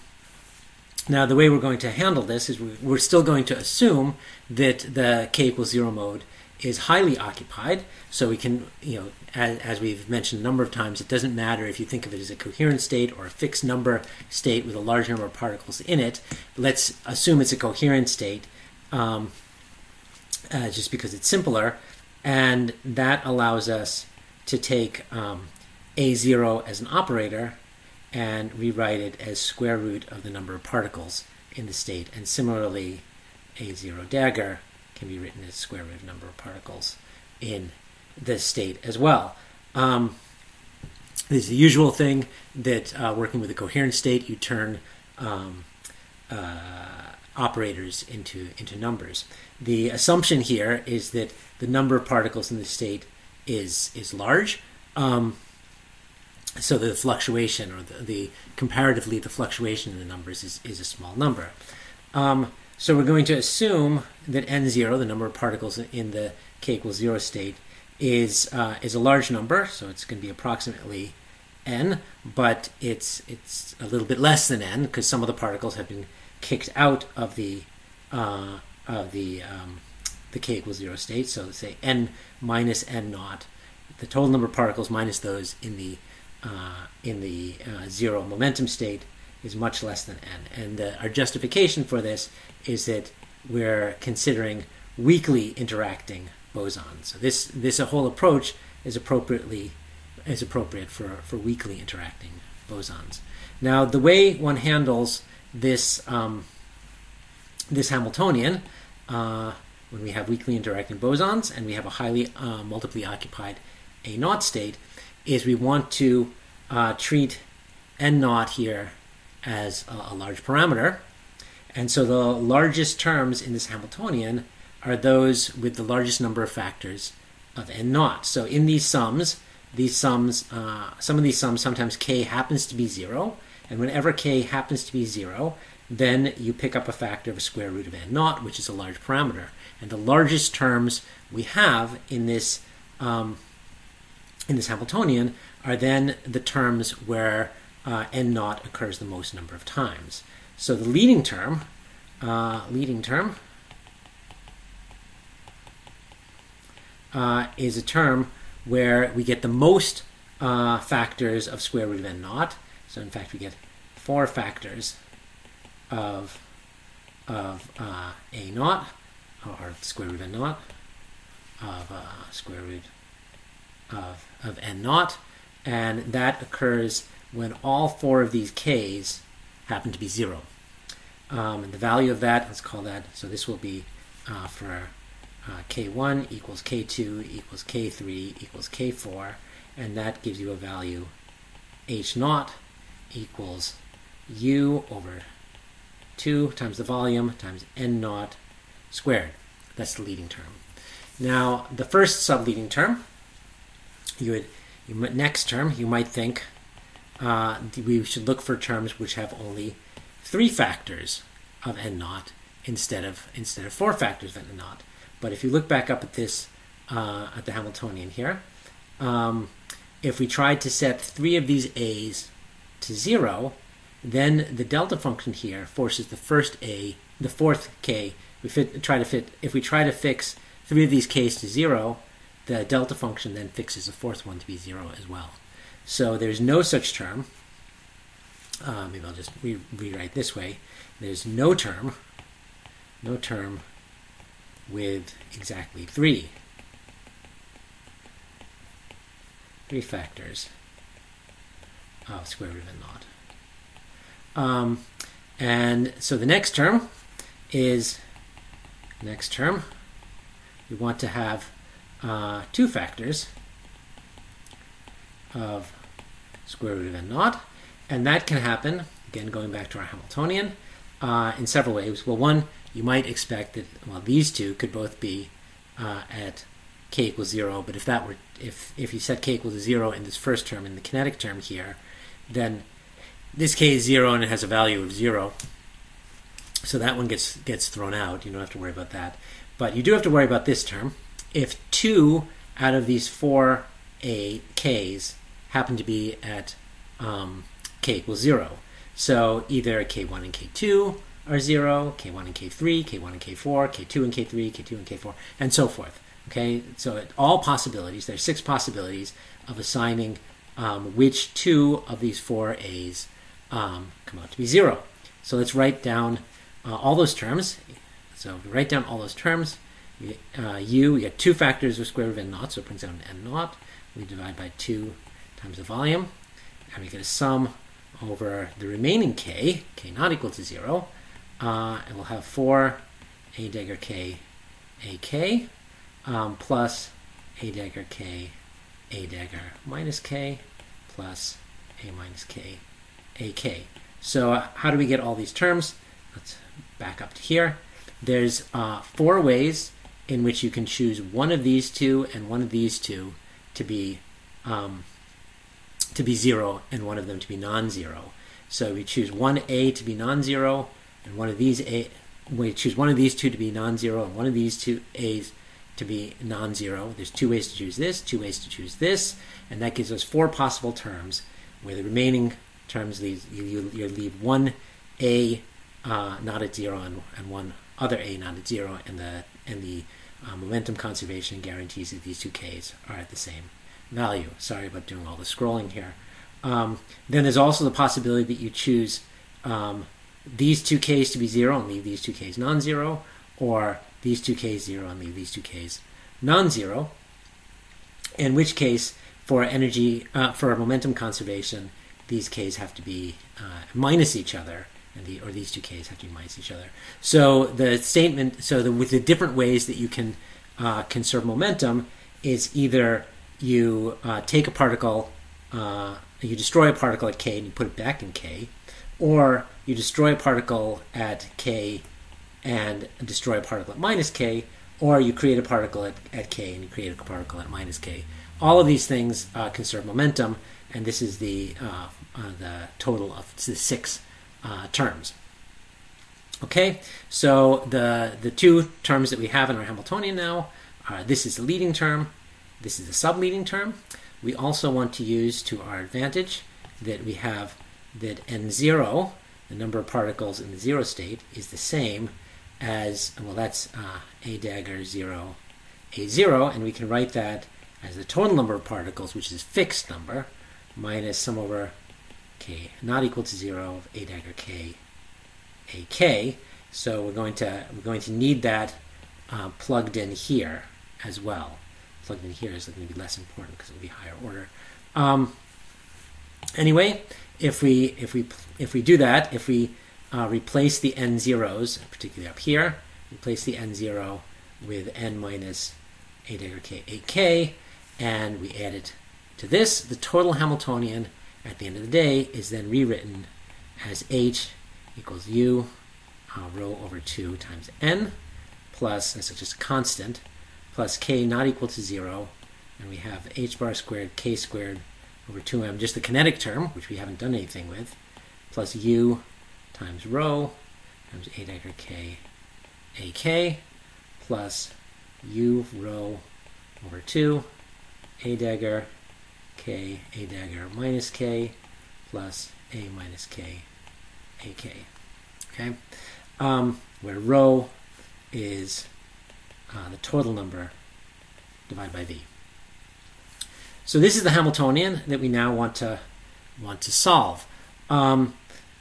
now, the way we're going to handle this is we're still going to assume that the k equals zero mode is highly occupied. So we can, you know, as, as, we've mentioned a number of times, it doesn't matter if you think of it as a coherent state or a fixed number state with a large number of particles in it. Let's assume it's a coherent state um, uh, just because it's simpler. And that allows us to take um, A0 as an operator and rewrite it as square root of the number of particles in the state. And similarly, A0 dagger can be written as square root of number of particles in the state as well. Um, this is the usual thing that uh, working with a coherent state, you turn um, uh, operators into into numbers. The assumption here is that the number of particles in the state is is large, um, so the fluctuation or the, the, comparatively the fluctuation in the numbers is, is a small number. Um, so we're going to assume that n0, the number of particles in the k equals 0 state, is uh, is a large number, so it's going to be approximately n, but it's it's a little bit less than n because some of the particles have been kicked out of the uh, of the um, the k equals 0 state. So let's say n minus n naught, the total number of particles minus those in the uh, in the uh, zero momentum state is much less than n. And uh, our justification for this is that we're considering weakly interacting boson. So this this whole approach is appropriately is appropriate for, for weakly interacting bosons. Now the way one handles this um, this Hamiltonian uh, when we have weakly interacting bosons and we have a highly uh, multiply occupied A naught state is we want to uh, treat N naught here as a, a large parameter. And so the largest terms in this Hamiltonian are those with the largest number of factors of n naught. So in these sums, these sums, uh, some of these sums, sometimes k happens to be zero, and whenever k happens to be zero, then you pick up a factor of a square root of n naught, which is a large parameter. And the largest terms we have in this um, in this Hamiltonian are then the terms where uh, n naught occurs the most number of times. So the leading term, uh, leading term, uh, is a term where we get the most uh, factors of square root of n naught. So in fact, we get four factors of of uh, a naught, or square root of n naught, of uh, square root of, of n naught, and that occurs when all four of these k's happen to be zero. Um, and the value of that, let's call that, so this will be uh, for uh, k1 equals k2 equals k3 equals k4, and that gives you a value h naught equals u over 2 times the volume times n naught squared. That's the leading term. Now, the first subleading term, you would you, next term, you might think uh, we should look for terms which have only three factors of n naught instead of instead of four factors of n naught. But if you look back up at this uh, at the Hamiltonian here, um, if we tried to set three of these a's to zero, then the delta function here forces the first a, the fourth k. We fit, try to fit if we try to fix three of these k's to zero, the delta function then fixes the fourth one to be zero as well. So there's no such term. Uh, maybe I'll just re rewrite this way. There's no term, no term with exactly three. Three factors of square root of n naught. Um, and so the next term is next term. We want to have uh, two factors of square root of n naught, and that can happen again going back to our Hamiltonian uh, in several ways. Well, one you might expect that well these two could both be uh, at k equals zero, but if that were if if you set k equals zero in this first term in the kinetic term here, then this k is zero and it has a value of zero. So that one gets gets thrown out. You don't have to worry about that. But you do have to worry about this term. If two out of these four a k's happen to be at um, k equals zero, so either k1 and k2 are 0, K1 and K3, K1 and K4, K2 and K3, K2 and K4, and so forth. Okay, so it, all possibilities, there's six possibilities of assigning um, which two of these four A's um, come out to be 0. So let's write down uh, all those terms. So write down all those terms. We, uh, u, we get two factors of square root of n naught, so it brings down n naught. We divide by 2 times the volume, and we get a sum over the remaining k, k not equal to 0, uh, and we'll have 4 a dagger k a k um, plus a dagger k a dagger minus k plus a minus k a k. So uh, how do we get all these terms? Let's back up to here. There's uh, four ways in which you can choose one of these two and one of these two to be um, to be zero and one of them to be non-zero. So we choose one a to be non-zero, and one of these a we choose one of these two to be non-zero and one of these two a's to be non-zero. There's two ways to choose this, two ways to choose this, and that gives us four possible terms. Where the remaining terms leave you, you, you leave one a uh, not at zero and, and, one other a not at zero, and the and the uh, momentum conservation guarantees that these two k's are at the same value. Sorry about doing all the scrolling here. Um, then there's also the possibility that you choose um, these two k's to be 0 and leave these two k's non-zero, or these two k's 0 and leave these two k's non-zero. In which case, for energy uh, for momentum conservation, these k's have to be uh, minus each other, and the or these two k's have to be minus each other. So the statement, so the, with the different ways that you can uh, conserve momentum is either you uh, take a particle, uh, you destroy a particle at k and you put it back in k, or you destroy a particle at k and destroy a particle at minus k, or you create a particle at, at k and you create a particle at minus k. All of these things uh, conserve momentum, and this is the uh, uh, the total of the six uh, terms. Okay, so the the two terms that we have in our Hamiltonian now are this is the leading term, this is the subleading term. We also want to use to our advantage that we have that n0, the number of particles in the zero state, is the same as, well, that's uh, a dagger 0, a0, and we can write that as the total number of particles, which is fixed number, minus sum over k not equal to 0 of a dagger k ak. So we're going to we're going to need that uh, plugged in here as well. Plugged in here is going to be less important because it will be higher order. Um, anyway, if we if we if we do that, if we uh, replace the n zeros, particularly up here, replace the n zero with n minus a dagger k a k, and we add it to this, the total Hamiltonian at the end of the day is then rewritten as h equals u uh, rho over 2 times n plus, that's just a constant, plus k not equal to 0, and we have h bar squared k squared over 2m, just the kinetic term, which we haven't done anything with, plus u times rho times a dagger k ak plus u rho over 2 a dagger k a dagger minus k plus a minus k a k. Okay, um, where rho is uh, the total number divided by v. So this is the Hamiltonian that we now want to want to solve. Um,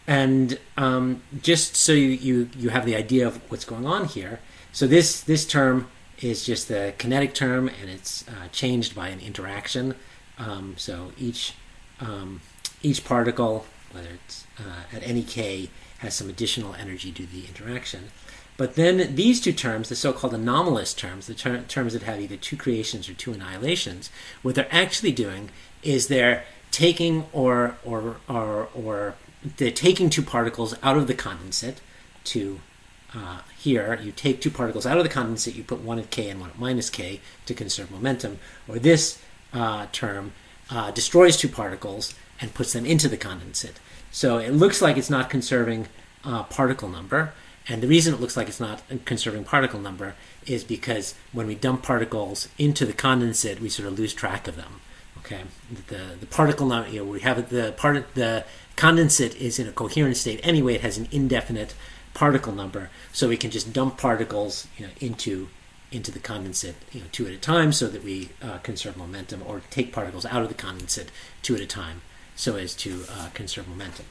and um, just so you, you, you have the idea of what's going on here, so this this term is just the kinetic term, and it's uh, changed by an interaction. Um, so each um, each particle, whether it's uh, at any k, has some additional energy due to the interaction. But then these two terms, the so-called anomalous terms, the ter- terms that have either two creations or two annihilations, what they're actually doing is they're taking or or or, or they're taking two particles out of the condensate to uh, here, you take two particles out of the condensate, you put one at k and one at minus k to conserve momentum, or this uh, term uh, destroys two particles and puts them into the condensate. So it looks like it's not conserving uh, particle number, and the reason it looks like it's not conserving particle number is because when we dump particles into the condensate, we sort of lose track of them. Okay, the the particle number, you know, we have the part the condensate is in a coherent state anyway. It has an indefinite particle number, so we can just dump particles you know, into into the condensate you know, two at a time so that we uh, conserve momentum, or take particles out of the condensate two at a time so as to uh, conserve momentum.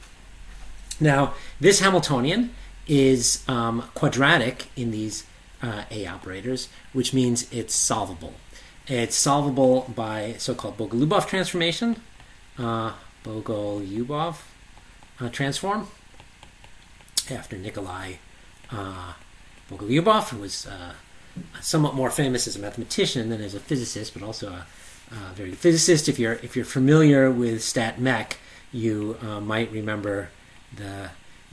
Now, this Hamiltonian is um, quadratic in these uh, A operators, which means it's solvable. It's solvable by so-called Bogoliubov transformation, uh, Bogoliubov uh, transform, after Nikolai uh, Bogoliubov, who was uh, somewhat more famous as a mathematician than as a physicist, but also a, a very good physicist. If you're if you're familiar with stat mech, you uh, might remember the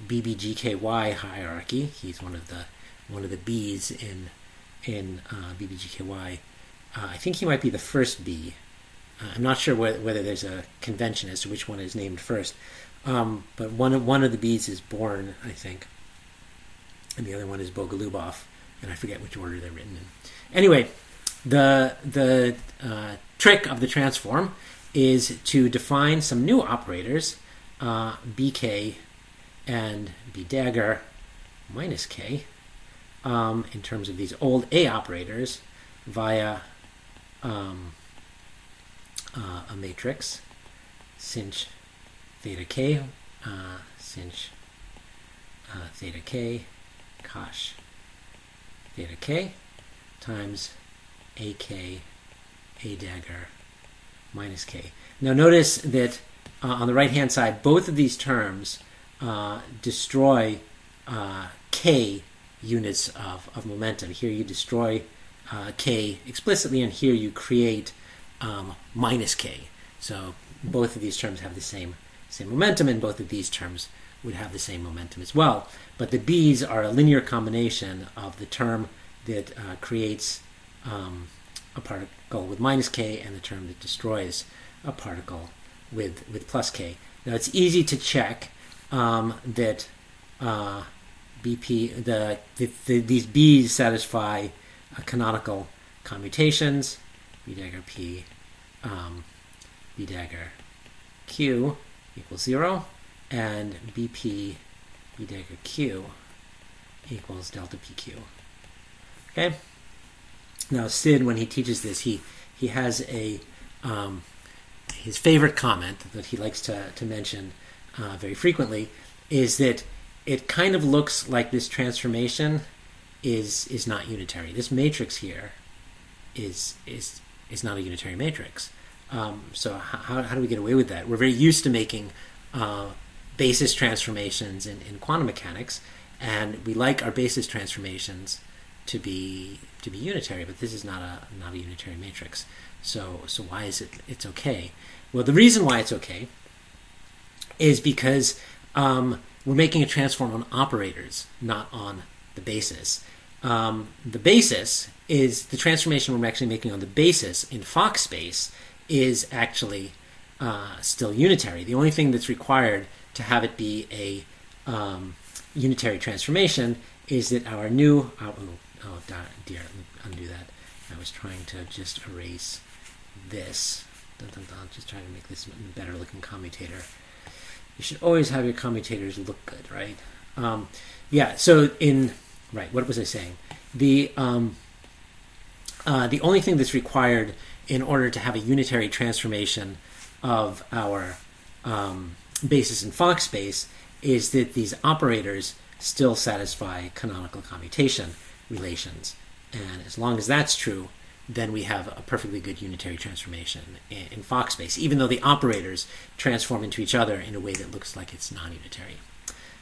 BBGKY hierarchy. He's one of the one of the B's in in uh, BBGKY. Uh, I think he might be the first B. am not sure whether, whether there's a convention as to which one is named first. Um, but one of one of the bees is Born, I think, and the other one is Bogoliubov, and I forget which order they're written in. Anyway, the the uh, trick of the transform is to define some new operators, uh, bk and b dagger minus k, um, in terms of these old a operators via um, uh, a matrix, since theta k, uh, sinh uh, theta k, cosh theta k times ak a dagger minus k. Now notice that uh, on the right hand side, both of these terms uh, destroy uh, k units of, of momentum. Here you destroy uh, k explicitly, and here you create um, minus k. So both of these terms have the same same momentum, and both of these terms would have the same momentum as well. But the b's are a linear combination of the term that uh, creates um, a particle with minus k and the term that destroys a particle with with plus k. Now it's easy to check um, that uh, BP the, the, the, these b's satisfy uh, canonical commutations. B dagger p, um, B dagger q equals zero, and BP B dagger q equals delta PQ. Okay. Now Sid, when he teaches this, he he has a um, his favorite comment that he likes to to mention uh, very frequently is that it kind of looks like this transformation is is not unitary. This matrix here is is is not a unitary matrix. Um, so how, how do we get away with that? We're very used to making uh, basis transformations in, in quantum mechanics, and we like our basis transformations to be to be unitary, but this is not a not a unitary matrix. So so why is it it's okay? Well, the reason why it's okay is because um, we're making a transform on operators, not on the basis. Um, the basis is the transformation we're actually making on the basis in Fock space is actually uh, still unitary. The only thing that's required to have it be a um, unitary transformation is that our new oh, oh dear, undo that. I was trying to just erase this. Dun, dun, dun, just trying to make this a better looking commutator. You should always have your commutators look good, right? Um, yeah. So in right, what was I saying? The um, uh, the only thing that's required in order to have a unitary transformation of our um, basis in Fock space is that these operators still satisfy canonical commutation relations. And as long as that's true, then we have a perfectly good unitary transformation in, in Fock space, even though the operators transform into each other in a way that looks like it's non unitary.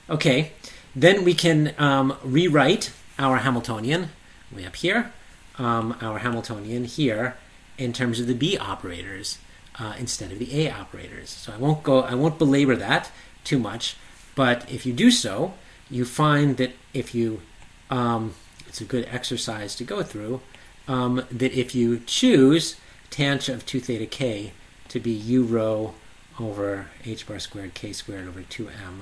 Okay, then we can um, rewrite our Hamiltonian way up here, um, our Hamiltonian here in terms of the B operators uh, instead of the A operators. So I won't go, I won't belabor that too much, but if you do so, you find that if you, um, it's a good exercise to go through, um, that if you choose tangent of 2 theta k to be u rho over h bar squared k squared over 2m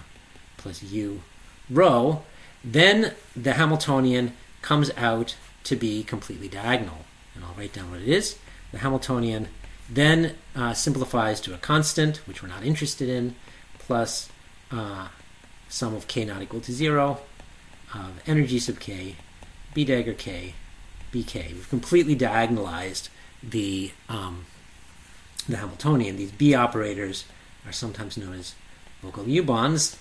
plus u rho, then the Hamiltonian comes out to be completely diagonal. And I'll write down what it is. The Hamiltonian then uh, simplifies to a constant, which we're not interested in, plus uh, sum of k not equal to 0 of energy sub k, b dagger k, bk. We've completely diagonalized the, um, the Hamiltonian. These b operators are sometimes known as Bogoliubons,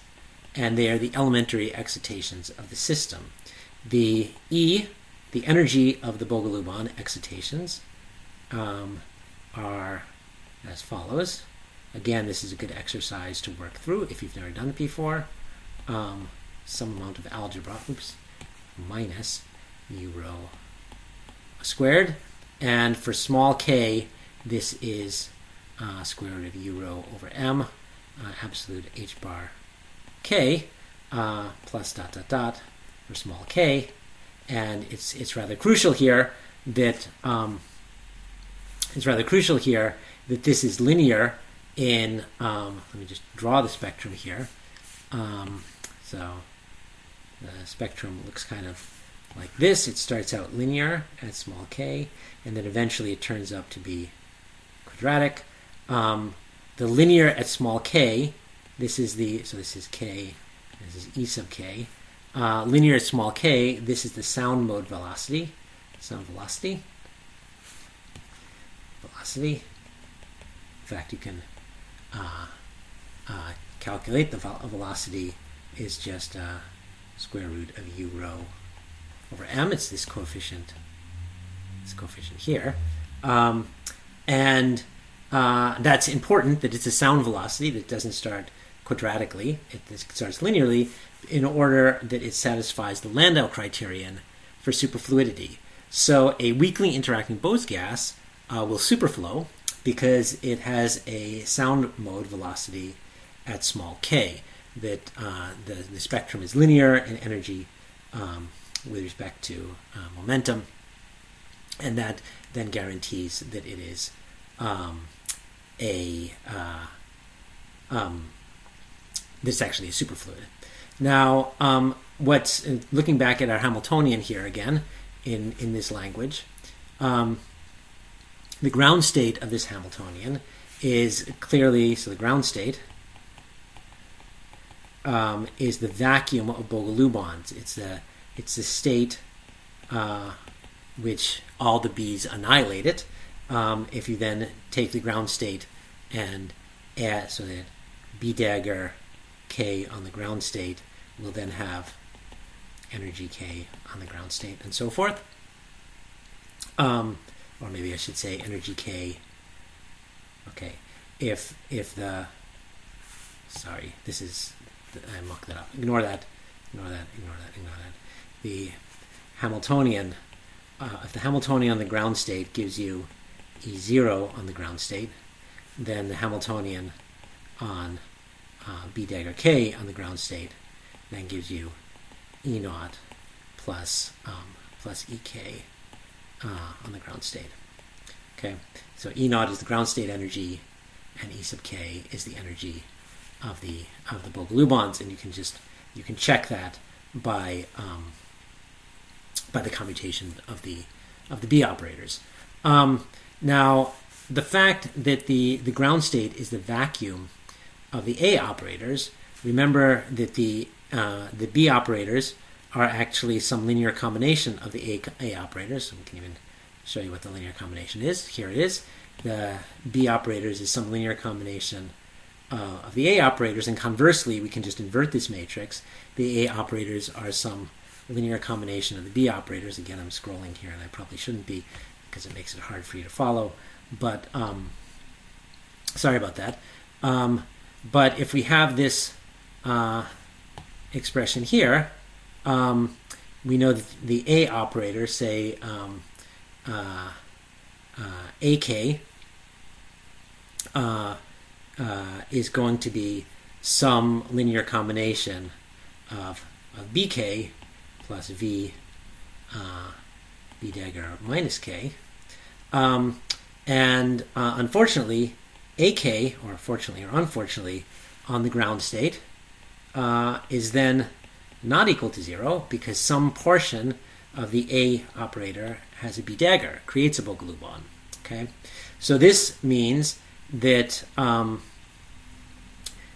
and they are the elementary excitations of the system. The E, the energy of the Bogoliubon excitations, um, are as follows. Again, this is a good exercise to work through if you've never done it before. Um, some amount of algebra, oops, minus u rho squared. And for small k, this is uh, square root of u rho over m, uh, absolute h bar k, uh, plus dot dot dot for small k. And it's, it's rather crucial here that um, it's rather crucial here that this is linear in, um, let me just draw the spectrum here. Um, so the spectrum looks kind of like this. It starts out linear at small k, and then eventually it turns up to be quadratic. Um, the linear at small k, this is the, so this is k, this is e sub k. Uh, linear at small k, this is the sound mode velocity, sound velocity velocity. In fact, you can uh, uh, calculate the velocity is just uh, square root of u rho over m. It's this coefficient this coefficient here. Um, and uh, that's important that it's a sound velocity that doesn't start quadratically, it starts linearly in order that it satisfies the Landau criterion for superfluidity. So a weakly interacting Bose gas uh, will superflow because it has a sound mode velocity at small k. That uh, the, the spectrum is linear in energy um, with respect to uh, momentum, and that then guarantees that it is um, a uh, um, this actually is superfluid. Now, um, what's looking back at our Hamiltonian here again in in this language, um, the ground state of this Hamiltonian is clearly so the ground state um, is the vacuum of Bogoliubons. It's the it's the state uh, which all the B's annihilate it. Um, if you then take the ground state and add so that B dagger K on the ground state will then have energy K on the ground state and so forth. Um, or maybe I should say energy K. Okay, if if the sorry, this is I mucked that up. Ignore that. Ignore that. Ignore that. Ignore that. The Hamiltonian, uh, if the Hamiltonian on the ground state gives you E0 on the ground state, then the Hamiltonian on uh, B dagger K on the ground state then gives you E naught plus, um, plus EK uh, on the ground state. Okay, so E naught is the ground state energy, and E sub K is the energy of the of the Bogoliubons, and you can just you can check that by um, by the commutation of the of the B operators. Um, now, the fact that the the ground state is the vacuum of the A operators. Remember that the uh, the B operators are actually some linear combination of the A, A operators. So we can even show you what the linear combination is. Here it is. The B operators is some linear combination uh, of the A operators, and conversely, we can just invert this matrix. The A operators are some linear combination of the B operators. Again, I'm scrolling here, and I probably shouldn't be because it makes it hard for you to follow. But um, sorry about that. Um, but if we have this uh, expression here, um, we know that the A operator, say um, uh, uh, AK, uh, uh, is going to be some linear combination of, of BK plus V uh, dagger minus K. Um, and uh, unfortunately, AK, or fortunately or unfortunately, on the ground state is then not equal to zero because some portion of the A operator has a B dagger, creates a Bogoliubon. Okay, so this means that um,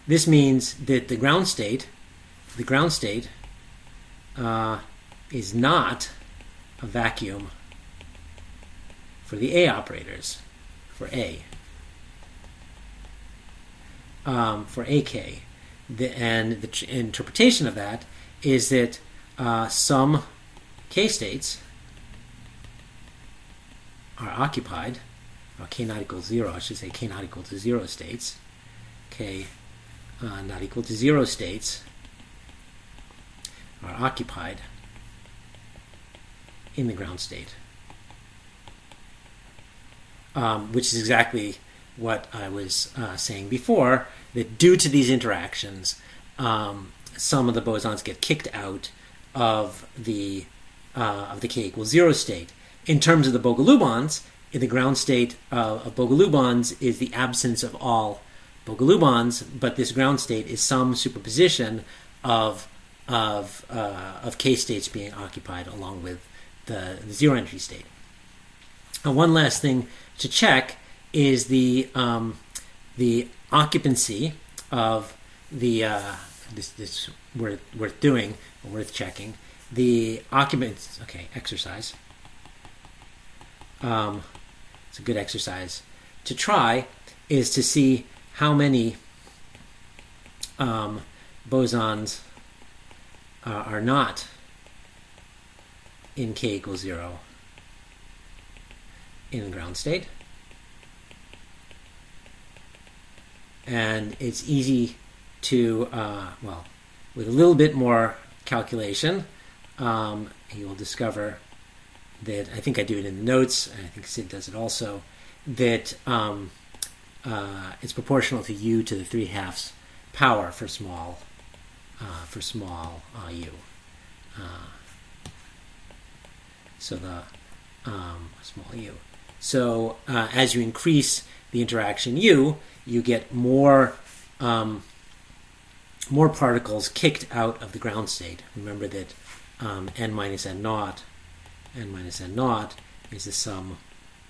this means that the ground state, the ground state, uh, is not a vacuum for the A operators, for A um, for AK. The, and the interpretation of that is that uh, some K states are occupied, or K not equal to zero, I should say K not equal to zero states, K uh, not equal to zero states are occupied in the ground state. Um, which is exactly what I was uh, saying before that due to these interactions, um, some of the bosons get kicked out of the uh, of the k equals zero state. In terms of the Bogoliubons, in the ground state of Bogoliubons is the absence of all Bogoliubons, but this ground state is some superposition of of uh, of k states being occupied along with the, the zero entry state. And one last thing to check is the um, the occupancy of the uh, this this worth worth doing worth checking. The occupants okay exercise. Um, it's a good exercise. To try is to see how many um, bosons uh, are not in k equals zero in the ground state. And it's easy to, uh, well, with a little bit more calculation, um, you will discover that I think I do it in the notes, and I think Sid does it also, that um, uh, it's proportional to u to the 3 halves power for small uh, for small uh, u. Uh, so the um, small u. So uh, as you increase the interaction u, you get more um, more particles kicked out of the ground state. Remember that um, n minus n naught, n minus n naught is the sum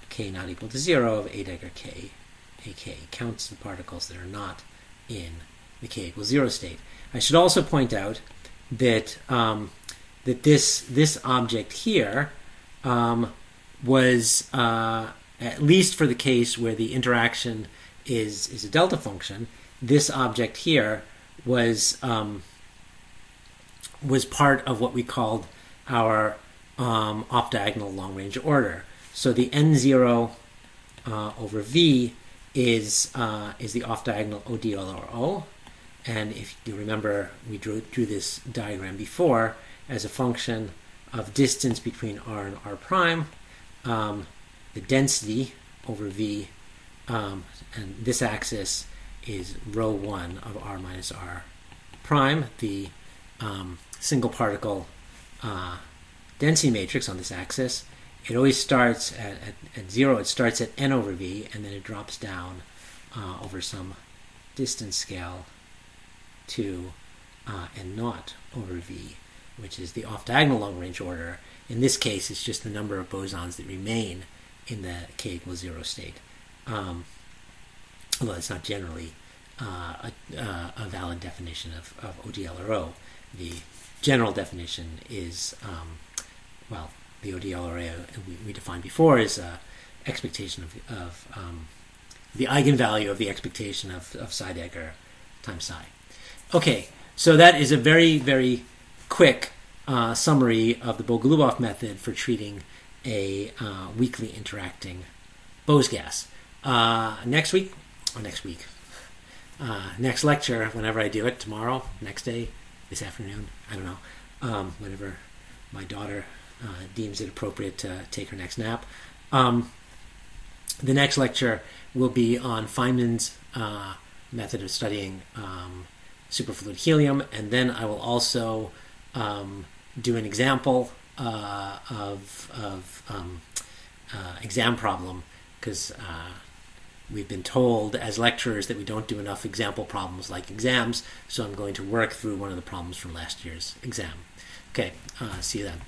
k not equal to zero of a dagger k, ak counts the particles that are not in the k equals zero state. I should also point out that um, that this this object here um, was uh, at least for the case where the interaction is is a delta function. This object here was um, was part of what we called our um, off diagonal long range order. So the n zero uh, over v is uh, is the off diagonal ODLRO, and if you remember, we drew, drew this diagram before as a function of distance between r and r prime, um, the density over v, um, and this axis is rho 1 of r minus r prime, the um, single particle uh, density matrix on this axis. It always starts at, at, at, 0, it starts at n over v, and then it drops down uh, over some distance scale to uh, n naught over v, which is the off diagonal long range order. In this case, it's just the number of bosons that remain in the k equals zero state. Um, although it's not generally uh, a, uh, a, valid definition of, of ODLRO. The general definition is, um, well, the ODLRO we, we, defined before is uh, expectation of, of um, the eigenvalue of the expectation of, of psi dagger times psi. Okay, so that is a very, very quick uh, summary of the Bogoliubov method for treating a uh, weakly interacting Bose gas. Uh, next week, or next week, uh, next lecture, whenever I do it, tomorrow, next day, this afternoon, I don't know, um, whenever my daughter uh, deems it appropriate to take her next nap. Um, the next lecture will be on Feynman's uh, method of studying um, superfluid helium, and then I will also um, do an example uh, of, of um, uh, exam problem because uh, we've been told as lecturers that we don't do enough example problems like exams, so I'm going to work through one of the problems from last year's exam. Okay, uh, see you then.